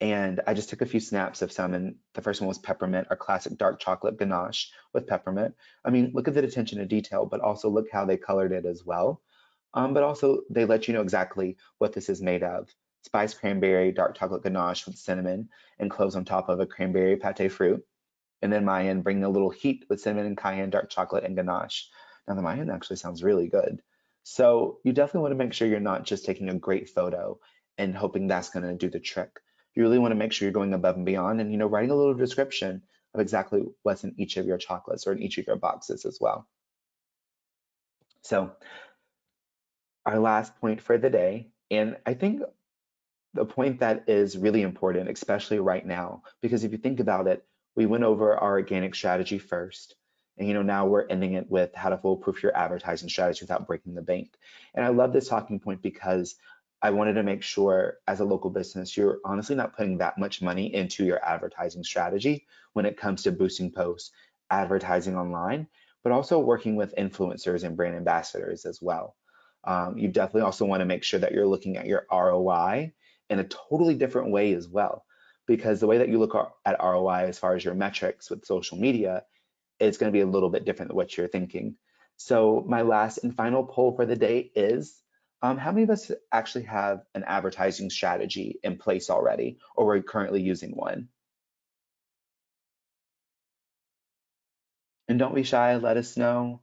And I just took a few snaps of some, and the first one was peppermint, our classic dark chocolate ganache with peppermint. I mean, look at the attention to detail, but also look how they colored it as well. Um, but also, they let you know exactly what this is made of. Spiced cranberry, dark chocolate ganache with cinnamon and cloves on top of a cranberry pate fruit. And then Mayan bring a little heat with cinnamon and cayenne, dark chocolate, and ganache. Now, the end actually sounds really good. So you definitely want to make sure you're not just taking a great photo and hoping that's going to do the trick you really want to make sure you're going above and beyond and you know writing a little description of exactly what's in each of your chocolates or in each of your boxes as well. So our last point for the day, and I think the point that is really important, especially right now, because if you think about it, we went over our organic strategy first. And you know, now we're ending it with how to foolproof your advertising strategy without breaking the bank. And I love this talking point because I wanted to make sure as a local business, you're honestly not putting that much money into your advertising strategy when it comes to boosting posts, advertising online, but also working with influencers and brand ambassadors as well. Um, you definitely also want to make sure that you're looking at your ROI in a totally different way as well, because the way that you look at ROI as far as your metrics with social media is going to be a little bit different than what you're thinking. So my last and final poll for the day is um, how many of us actually have an advertising strategy in place already, or we're currently using one? And don't be shy, let us know.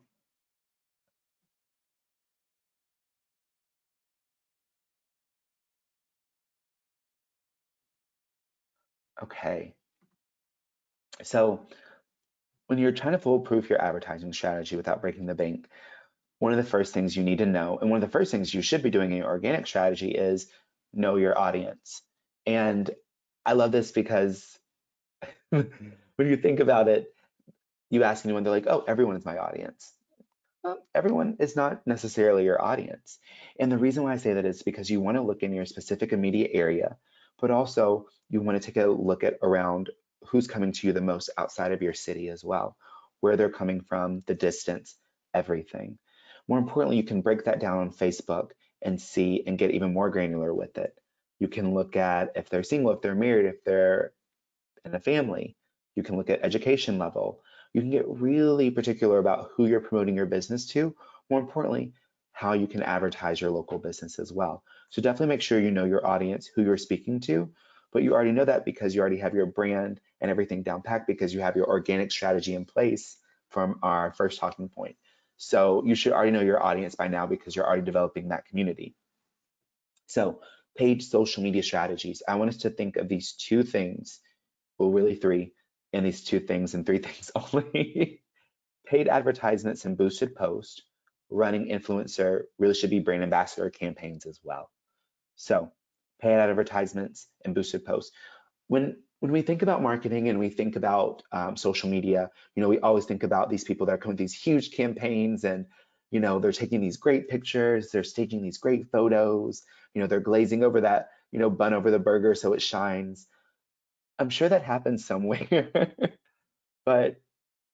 Okay. So when you're trying to foolproof your advertising strategy without breaking the bank, one of the first things you need to know, and one of the first things you should be doing in your organic strategy is know your audience. And I love this because when you think about it, you ask anyone, they're like, oh, everyone is my audience. Well, everyone is not necessarily your audience. And the reason why I say that is because you want to look in your specific immediate area, but also you want to take a look at around who's coming to you the most outside of your city as well, where they're coming from, the distance, everything. More importantly, you can break that down on Facebook and see and get even more granular with it. You can look at if they're single, if they're married, if they're in a family. You can look at education level. You can get really particular about who you're promoting your business to. More importantly, how you can advertise your local business as well. So definitely make sure you know your audience, who you're speaking to, but you already know that because you already have your brand and everything down packed because you have your organic strategy in place from our first talking point. So you should already know your audience by now because you're already developing that community. So paid social media strategies. I want us to think of these two things, well, really three, and these two things and three things only. paid advertisements and boosted posts, running influencer really should be brand ambassador campaigns as well. So paid advertisements and boosted posts. When when we think about marketing and we think about um, social media, you know, we always think about these people that are coming with these huge campaigns and, you know, they're taking these great pictures, they're staging these great photos, you know, they're glazing over that, you know, bun over the burger so it shines. I'm sure that happens somewhere, but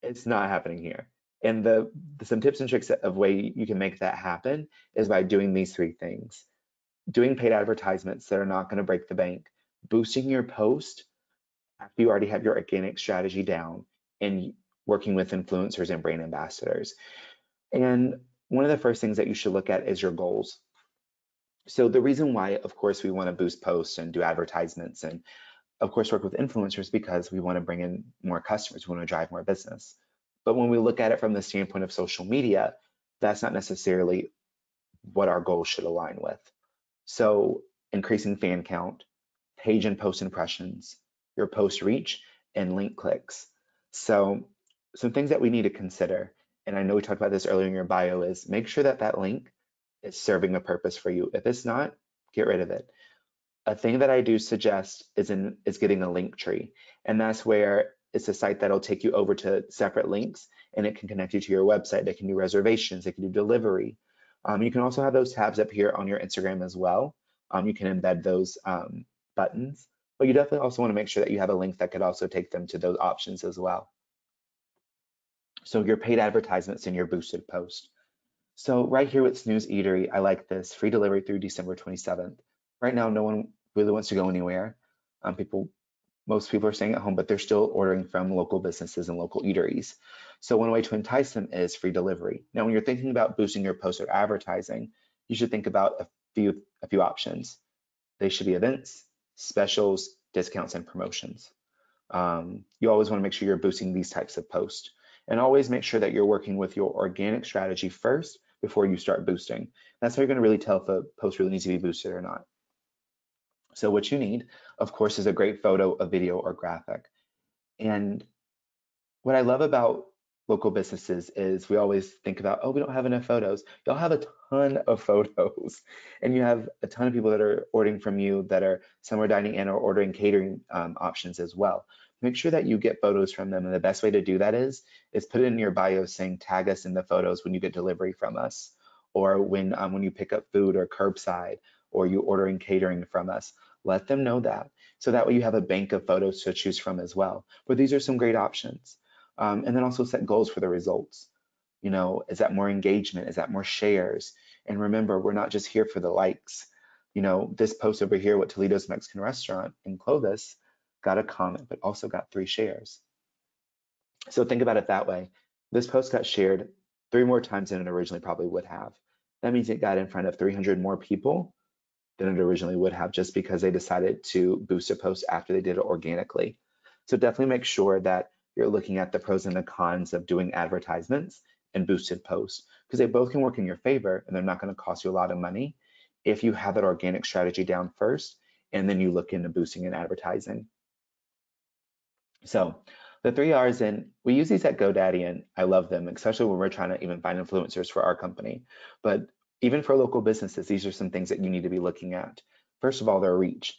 it's not happening here. And the, the some tips and tricks of way you can make that happen is by doing these three things. Doing paid advertisements that are not going to break the bank, boosting your post after you already have your organic strategy down and working with influencers and brand ambassadors. And one of the first things that you should look at is your goals. So the reason why, of course, we want to boost posts and do advertisements and of course work with influencers because we want to bring in more customers, we want to drive more business. But when we look at it from the standpoint of social media, that's not necessarily what our goals should align with. So increasing fan count, page and post impressions, your post reach, and link clicks. So some things that we need to consider, and I know we talked about this earlier in your bio, is make sure that that link is serving a purpose for you. If it's not, get rid of it. A thing that I do suggest is in is getting a Linktree, and that's where it's a site that'll take you over to separate links, and it can connect you to your website. It can do reservations, it can do delivery. Um, you can also have those tabs up here on your Instagram as well. Um, you can embed those um, buttons but you definitely also want to make sure that you have a link that could also take them to those options as well. So your paid advertisements in your boosted post. So right here with Snooze Eatery, I like this free delivery through December 27th. Right now, no one really wants to go anywhere. Um, people, most people are staying at home, but they're still ordering from local businesses and local eateries. So one way to entice them is free delivery. Now, when you're thinking about boosting your post or advertising, you should think about a few a few options. They should be events, specials, discounts, and promotions. Um, you always want to make sure you're boosting these types of posts. And always make sure that you're working with your organic strategy first before you start boosting. That's how you're going to really tell if a post really needs to be boosted or not. So what you need, of course, is a great photo, a video, or graphic. And what I love about local businesses is we always think about, oh, we don't have enough photos. Y'all have a ton of photos, and you have a ton of people that are ordering from you that are somewhere dining in or ordering catering um, options as well. Make sure that you get photos from them, and the best way to do that is is put it in your bio saying tag us in the photos when you get delivery from us, or when um, when you pick up food or curbside, or you ordering catering from us. Let them know that, so that way you have a bank of photos to choose from as well. But these are some great options. Um, and then also set goals for the results. You know, is that more engagement? Is that more shares? And remember, we're not just here for the likes. You know, this post over here, what Toledo's Mexican restaurant in Clovis, got a comment, but also got three shares. So think about it that way. This post got shared three more times than it originally probably would have. That means it got in front of 300 more people than it originally would have just because they decided to boost a post after they did it organically. So definitely make sure that you're looking at the pros and the cons of doing advertisements and boosted posts because they both can work in your favor and they're not going to cost you a lot of money if you have that organic strategy down first and then you look into boosting and advertising. So the three R's in, we use these at GoDaddy and I love them, especially when we're trying to even find influencers for our company. But even for local businesses, these are some things that you need to be looking at. First of all, their reach.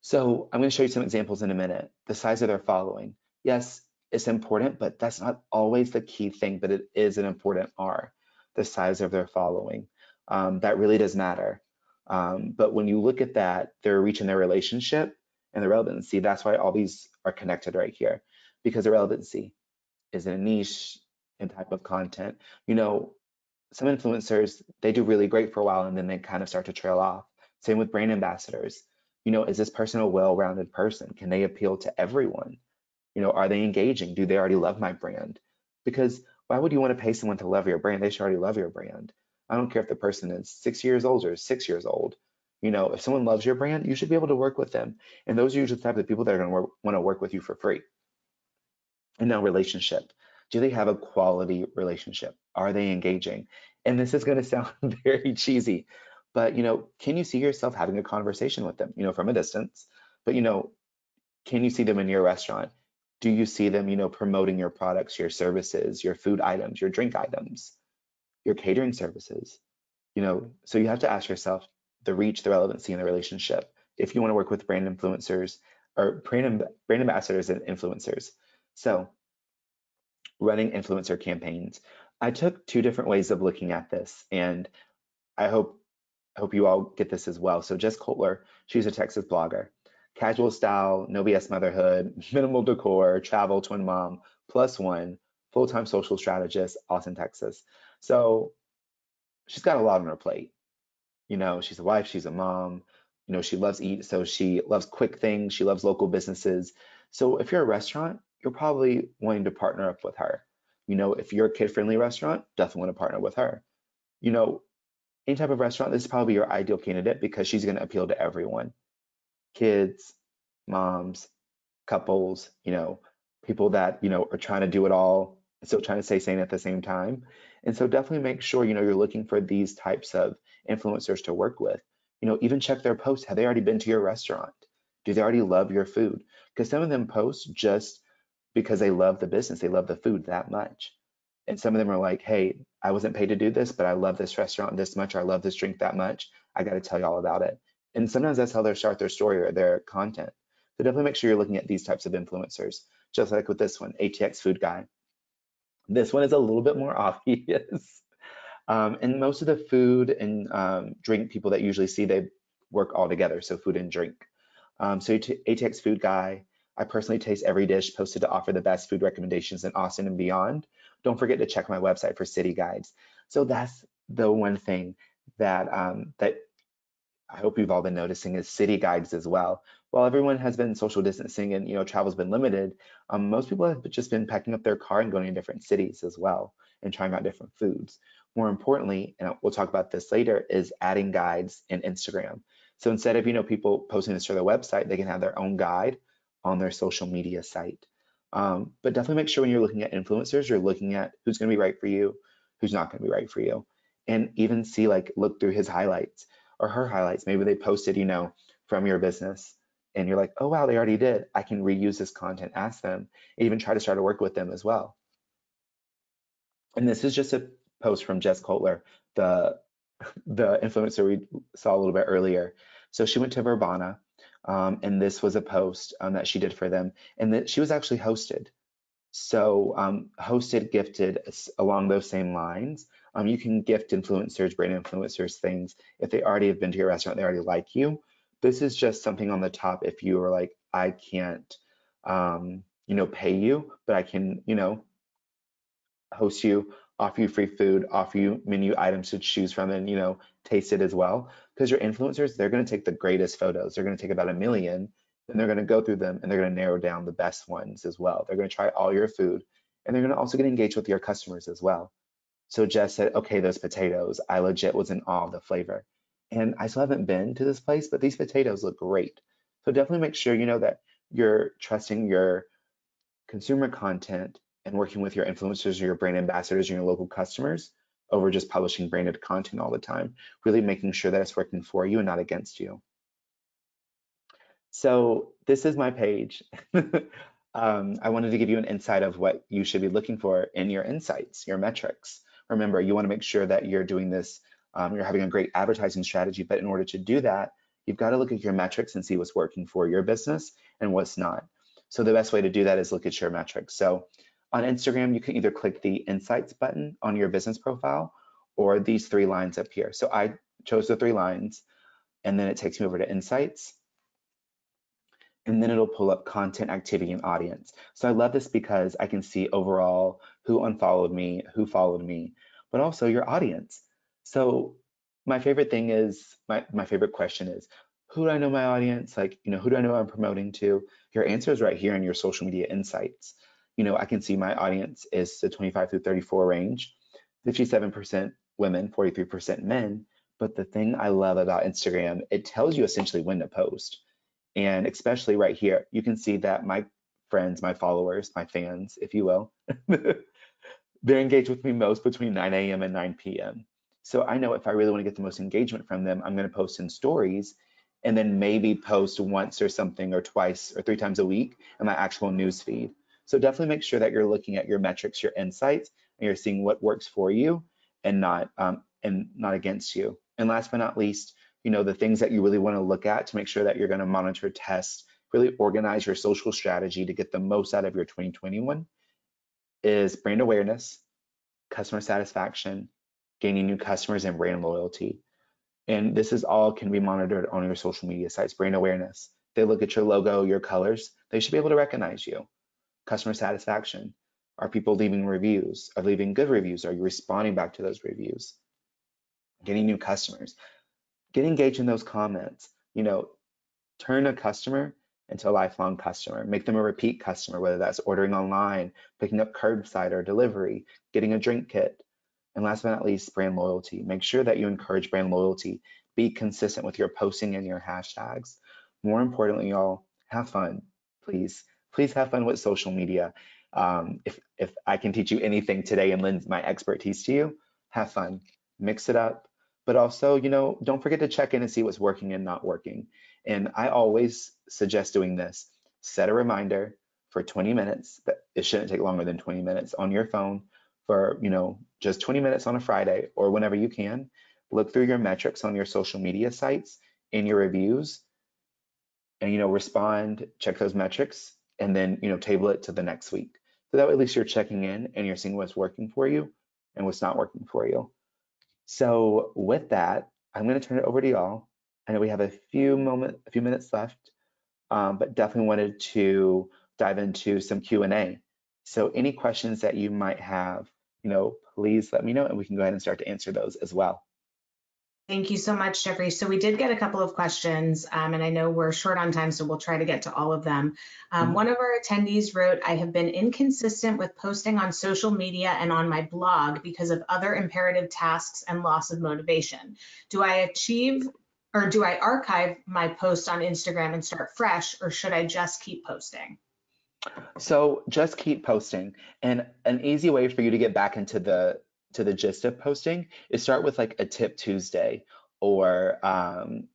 So I'm going to show you some examples in a minute. The size of their following yes, it's important, but that's not always the key thing, but it is an important R, the size of their following. Um, that really does matter. Um, but when you look at that, they're reaching their relationship and the relevancy. That's why all these are connected right here because the relevancy is in a niche and type of content. You know, some influencers, they do really great for a while and then they kind of start to trail off. Same with brand ambassadors. You know, is this person a well-rounded person? Can they appeal to everyone? You know, are they engaging? Do they already love my brand? Because why would you want to pay someone to love your brand? They should already love your brand. I don't care if the person is six years old or six years old. You know, if someone loves your brand, you should be able to work with them. And those are usually the type of people that are going to want to work with you for free. And now relationship. Do they have a quality relationship? Are they engaging? And this is going to sound very cheesy, but you know, can you see yourself having a conversation with them, you know, from a distance? But you know, can you see them in your restaurant? do you see them, you know, promoting your products, your services, your food items, your drink items, your catering services? You know, so you have to ask yourself the reach, the relevancy, and the relationship. If you want to work with brand influencers or brand, brand ambassadors and influencers. So running influencer campaigns. I took two different ways of looking at this, and I hope hope you all get this as well. So Jess Kotler, she's a Texas blogger casual style, no BS motherhood, minimal decor, travel, twin mom, plus one, full-time social strategist, Austin, Texas. So she's got a lot on her plate. You know, she's a wife, she's a mom, you know, she loves eat, so she loves quick things, she loves local businesses. So if you're a restaurant, you're probably wanting to partner up with her. You know, if you're a kid-friendly restaurant, definitely want to partner with her. You know, any type of restaurant, this is probably your ideal candidate because she's going to appeal to everyone kids, moms, couples, you know, people that, you know, are trying to do it all, and still trying to stay sane at the same time. And so definitely make sure, you know, you're looking for these types of influencers to work with. You know, even check their posts. Have they already been to your restaurant? Do they already love your food? Because some of them post just because they love the business, they love the food that much. And some of them are like, hey, I wasn't paid to do this, but I love this restaurant this much, or I love this drink that much. I got to tell you all about it. And sometimes that's how they start their story or their content. So definitely make sure you're looking at these types of influencers, just like with this one, ATX Food Guy. This one is a little bit more obvious. Um, and most of the food and um, drink people that usually see, they work all together, so food and drink. Um, so ATX Food Guy, I personally taste every dish posted to offer the best food recommendations in Austin and beyond. don't forget to check my website for city guides. So that's the one thing that um, that I hope you've all been noticing is city guides as well. While everyone has been social distancing and you know travel's been limited, um, most people have just been packing up their car and going to different cities as well and trying out different foods. More importantly, and we'll talk about this later, is adding guides in Instagram. So instead of you know people posting this to their website, they can have their own guide on their social media site. Um, but definitely make sure when you're looking at influencers, you're looking at who's going to be right for you, who's not going to be right for you, and even see like look through his highlights or her highlights. Maybe they posted, you know, from your business, and you're like, oh wow, they already did. I can reuse this content. Ask them, even try to start to work with them as well. And this is just a post from Jess Kotler, the the influencer we saw a little bit earlier. So she went to Verbana, um, and this was a post um, that she did for them, and that she was actually hosted. So um, hosted, gifted along those same lines. Um, you can gift influencers, brand influencers things if they already have been to your restaurant, they already like you. This is just something on the top if you are like, I can't, um, you know, pay you, but I can, you know, host you offer you free food, offer you menu items to choose from and, you know, taste it as well. Because your influencers, they're going to take the greatest photos. They're going to take about a million and they're going to go through them and they're going to narrow down the best ones as well. They're going to try all your food and they're going to also get engaged with your customers as well. So Jess said, okay, those potatoes, I legit was in awe of the flavor. And I still haven't been to this place, but these potatoes look great. So definitely make sure you know that you're trusting your consumer content and working with your influencers or your brand ambassadors and your local customers over just publishing branded content all the time, really making sure that it's working for you and not against you. So this is my page. um, I wanted to give you an insight of what you should be looking for in your insights, your metrics. Remember, you want to make sure that you're doing this, um, you're having a great advertising strategy, but in order to do that, you've got to look at your metrics and see what's working for your business and what's not. So the best way to do that is look at your metrics. So on Instagram, you can either click the Insights button on your business profile or these three lines up here. So I chose the three lines and then it takes me over to Insights and then it'll pull up content activity and audience. So I love this because I can see overall who unfollowed me, who followed me, but also your audience. So my favorite thing is, my, my favorite question is, who do I know my audience? Like, you know, who do I know I'm promoting to? Your answer is right here in your social media insights you know, I can see my audience is the 25 through 34 range, 57% women, 43% men. But the thing I love about Instagram, it tells you essentially when to post. And especially right here, you can see that my friends, my followers, my fans, if you will, they're engaged with me most between 9 a.m. and 9 p.m. So I know if I really want to get the most engagement from them, I'm going to post in stories and then maybe post once or something or twice or three times a week in my actual news feed. So definitely make sure that you're looking at your metrics, your insights, and you're seeing what works for you and not um, and not against you. And last but not least, you know, the things that you really want to look at to make sure that you're going to monitor, test, really organize your social strategy to get the most out of your 2021 is brand awareness, customer satisfaction, gaining new customers, and brand loyalty. And this is all can be monitored on your social media sites. Brand awareness. They look at your logo, your colors, they should be able to recognize you customer satisfaction? Are people leaving reviews? Are leaving good reviews? Are you responding back to those reviews? Getting new customers. Get engaged in those comments. You know, turn a customer into a lifelong customer. Make them a repeat customer, whether that's ordering online, picking up curbside or delivery, getting a drink kit. And last but not least, brand loyalty. Make sure that you encourage brand loyalty. Be consistent with your posting and your hashtags. More importantly, y'all, have fun, please please have fun with social media. Um, if, if I can teach you anything today and lend my expertise to you, have fun, mix it up. But also, you know, don't forget to check in and see what's working and not working. And I always suggest doing this. Set a reminder for 20 minutes, but it shouldn't take longer than 20 minutes on your phone for, you know, just 20 minutes on a Friday or whenever you can. Look through your metrics on your social media sites in your reviews and, you know, respond, check those metrics and then you know table it to the next week. So that way at least you're checking in and you're seeing what's working for you and what's not working for you. So with that, I'm going to turn it over to y'all. I know we have a few moment, a few minutes left, um, but definitely wanted to dive into some Q and A. So any questions that you might have, you know, please let me know and we can go ahead and start to answer those as well. Thank you so much, Geoffrey. So we did get a couple of questions, um, and I know we're short on time, so we'll try to get to all of them. Um, Mhm. One of our attendees wrote, I have been inconsistent with posting on social media and on my blog because of other imperative tasks and loss of motivation. Do I achieve or do I archive my post on Instagram and start fresh, or should I just keep posting? So just keep posting. And an easy way for you to get back into the to the gist of posting is start with like a tip Tuesday or um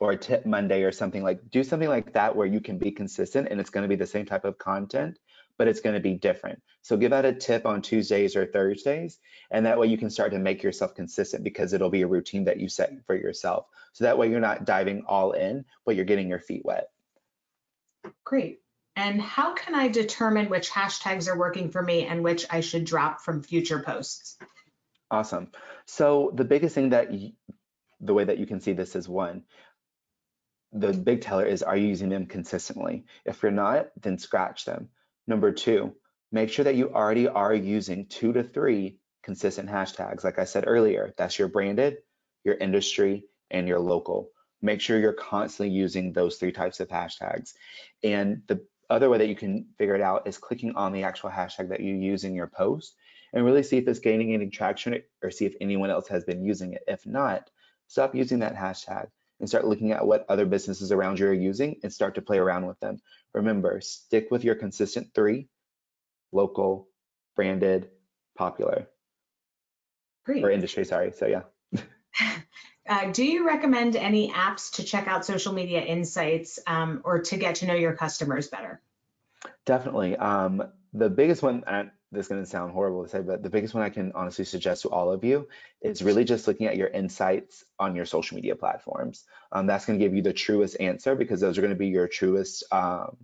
or a tip Monday or something like do something like that where you can be consistent and it's going to be the same type of content, but it's going to be different. So give out a tip on Tuesdays or Thursdays, and that way you can start to make yourself consistent because it'll be a routine that you set for yourself. So that way you're not diving all in, but you're getting your feet wet. Great. And how can I determine which hashtags are working for me and which I should drop from future posts? Awesome. So the biggest thing that y the way that you can see this is one, the big teller is are you using them consistently? If you're not, then scratch them. Number two, make sure that you already are using two to three consistent hashtags. Like I said earlier, that's your branded, your industry, and your local. Make sure you're constantly using those three types of hashtags. And the other way that you can figure it out is clicking on the actual hashtag that you use in your post and really see if it's gaining any traction or see if anyone else has been using it. If not, stop using that hashtag and start looking at what other businesses around you are using and start to play around with them. Remember, stick with your consistent three, local, branded, popular, Great. or industry, sorry. So yeah. Uh, do you recommend any apps to check out social media insights um, or to get to know your customers better? Definitely. Um, the biggest one, and this is going to sound horrible to say, but the biggest one I can honestly suggest to all of you is really just looking at your insights on your social media platforms. Um, that's going to give you the truest answer because those are going to be your truest, um,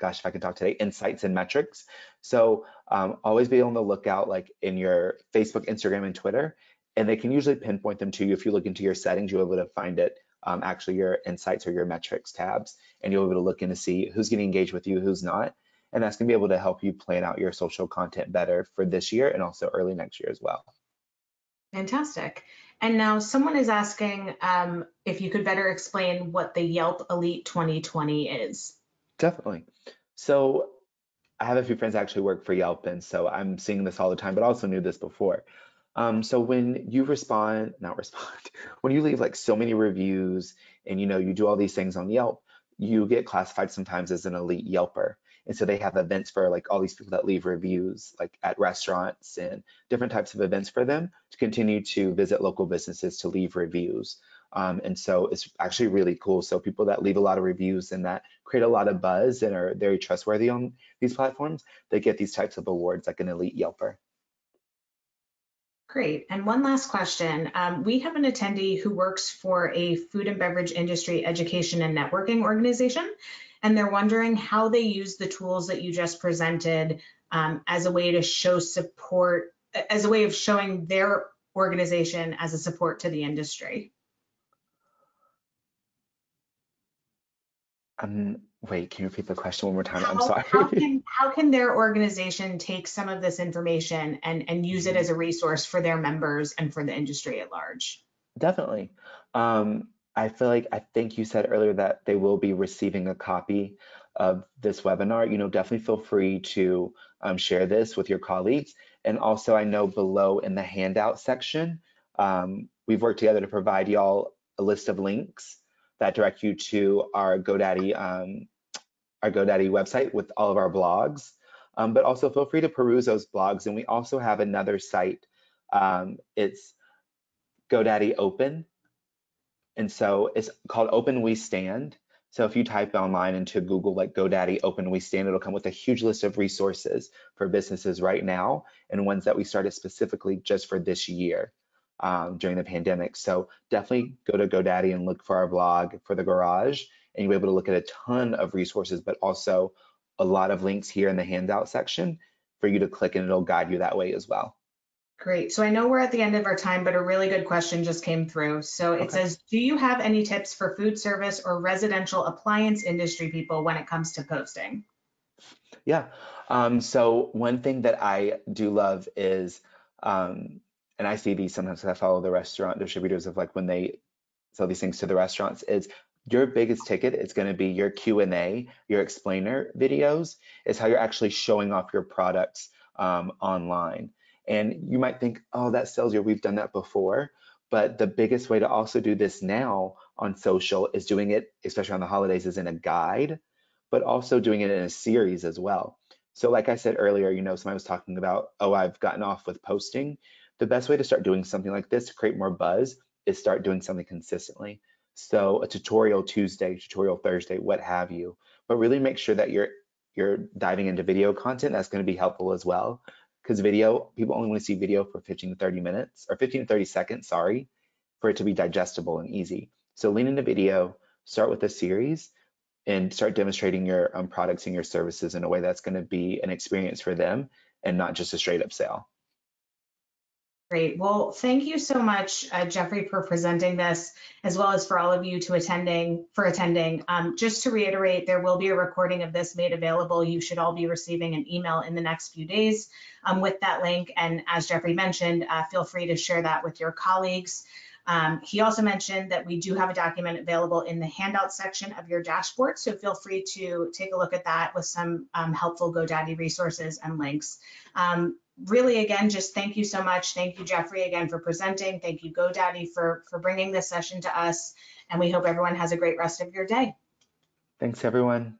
gosh, if I can talk today, insights and metrics. So um, always be on the lookout, like in your Facebook, Instagram, and Twitter, and they can usually pinpoint them to you. If you look into your settings, you'll be able to find it. Um, actually, your insights or your metrics tabs, and you'll be able to look in to see who's getting engaged with you, who's not and that's going to be able to help you plan out your social content better for this year and also early next year as well. Fantastic. And now someone is asking um, if you could better explain what the Yelp Elite 2020 is. Definitely. So I have a few friends that actually work for Yelp, and so I'm seeing this all the time, but also knew this before. Um, so when you respond, not respond, when you leave like so many reviews and you know you do all these things on Yelp, you get classified sometimes as an elite Yelper. And so they have events for like all these people that leave reviews, like at restaurants and different types of events for them to continue to visit local businesses to leave reviews. Um, and so it's actually really cool. So people that leave a lot of reviews and that create a lot of buzz and are very trustworthy on these platforms, they get these types of awards like an elite Yelper. Great. And one last question. Um, we have an attendee who works for a food and beverage industry education and networking organization, and they're wondering how they use the tools that you just presented um, as a way to show support, as a way of showing their organization as a support to the industry. Um, wait, can you repeat the question one more time? I'm sorry. How can, how can their organization take some of this information and, and use Mm-hmm. it as a resource for their members and for the industry at large? Definitely. Um, I feel like I think you said earlier that they will be receiving a copy of this webinar. You know, definitely feel free to um, share this with your colleagues. And also, I know below in the handout section, um, we've worked together to provide y'all a list of links that direct you to our GoDaddy um, our GoDaddy website with all of our blogs. Um, but also feel free to peruse those blogs. And we also have another site. Um, it's GoDaddy Open. And so it's called Open We Stand. So if you type online into Google like GoDaddy Open We Stand, it'll come with a huge list of resources for businesses right now and ones that we started specifically just for this year um, during the pandemic. So definitely go to GoDaddy and look for our blog for the garage and you'll be able to look at a ton of resources, but also a lot of links here in the handout section for you to click and it'll guide you that way as well. Great. So I know we're at the end of our time, but a really good question just came through. So it Okay. says, do you have any tips for food service or residential appliance industry people when it comes to posting? Yeah. Um, so one thing that I do love is, um, and I see these sometimes I follow the restaurant distributors of like when they sell these things to the restaurants is your biggest ticket is going to be your Q&A, your explainer videos is how you're actually showing off your products um, online. And you might think, oh, that sells you. We've done that before. But the biggest way to also do this now on social is doing it, especially on the holidays, is in a guide, but also doing it in a series as well. So like I said earlier, you know, somebody was talking about, oh, I've gotten off with posting. The best way to start doing something like this to create more buzz is start doing something consistently. So a tutorial Tuesday, tutorial Thursday, what have you. But really make sure that you're you're diving into video content. That's going to be helpful as well. Because video, people only want to see video for 15 to 30 minutes or 15 to 30 seconds, sorry, for it to be digestible and easy. So lean into video, start with a series, and start demonstrating your um, products and your services in a way that's going to be an experience for them and not just a straight up sale. Great. Well, thank you so much, uh, Geoffrey, for presenting this, as well as for all of you to attending for attending. Um, just to reiterate, there will be a recording of this made available. You should all be receiving an email in the next few days um, with that link. And as Geoffrey mentioned, uh, feel free to share that with your colleagues. Um, he also mentioned that we do have a document available in the handout section of your dashboard, so feel free to take a look at that with some um, helpful GoDaddy resources and links. Um, really, again, just thank you so much. Thank you, Geoffrey, again for presenting. Thank you, GoDaddy, for, for bringing this session to us, and we hope everyone has a great rest of your day. Thanks, everyone.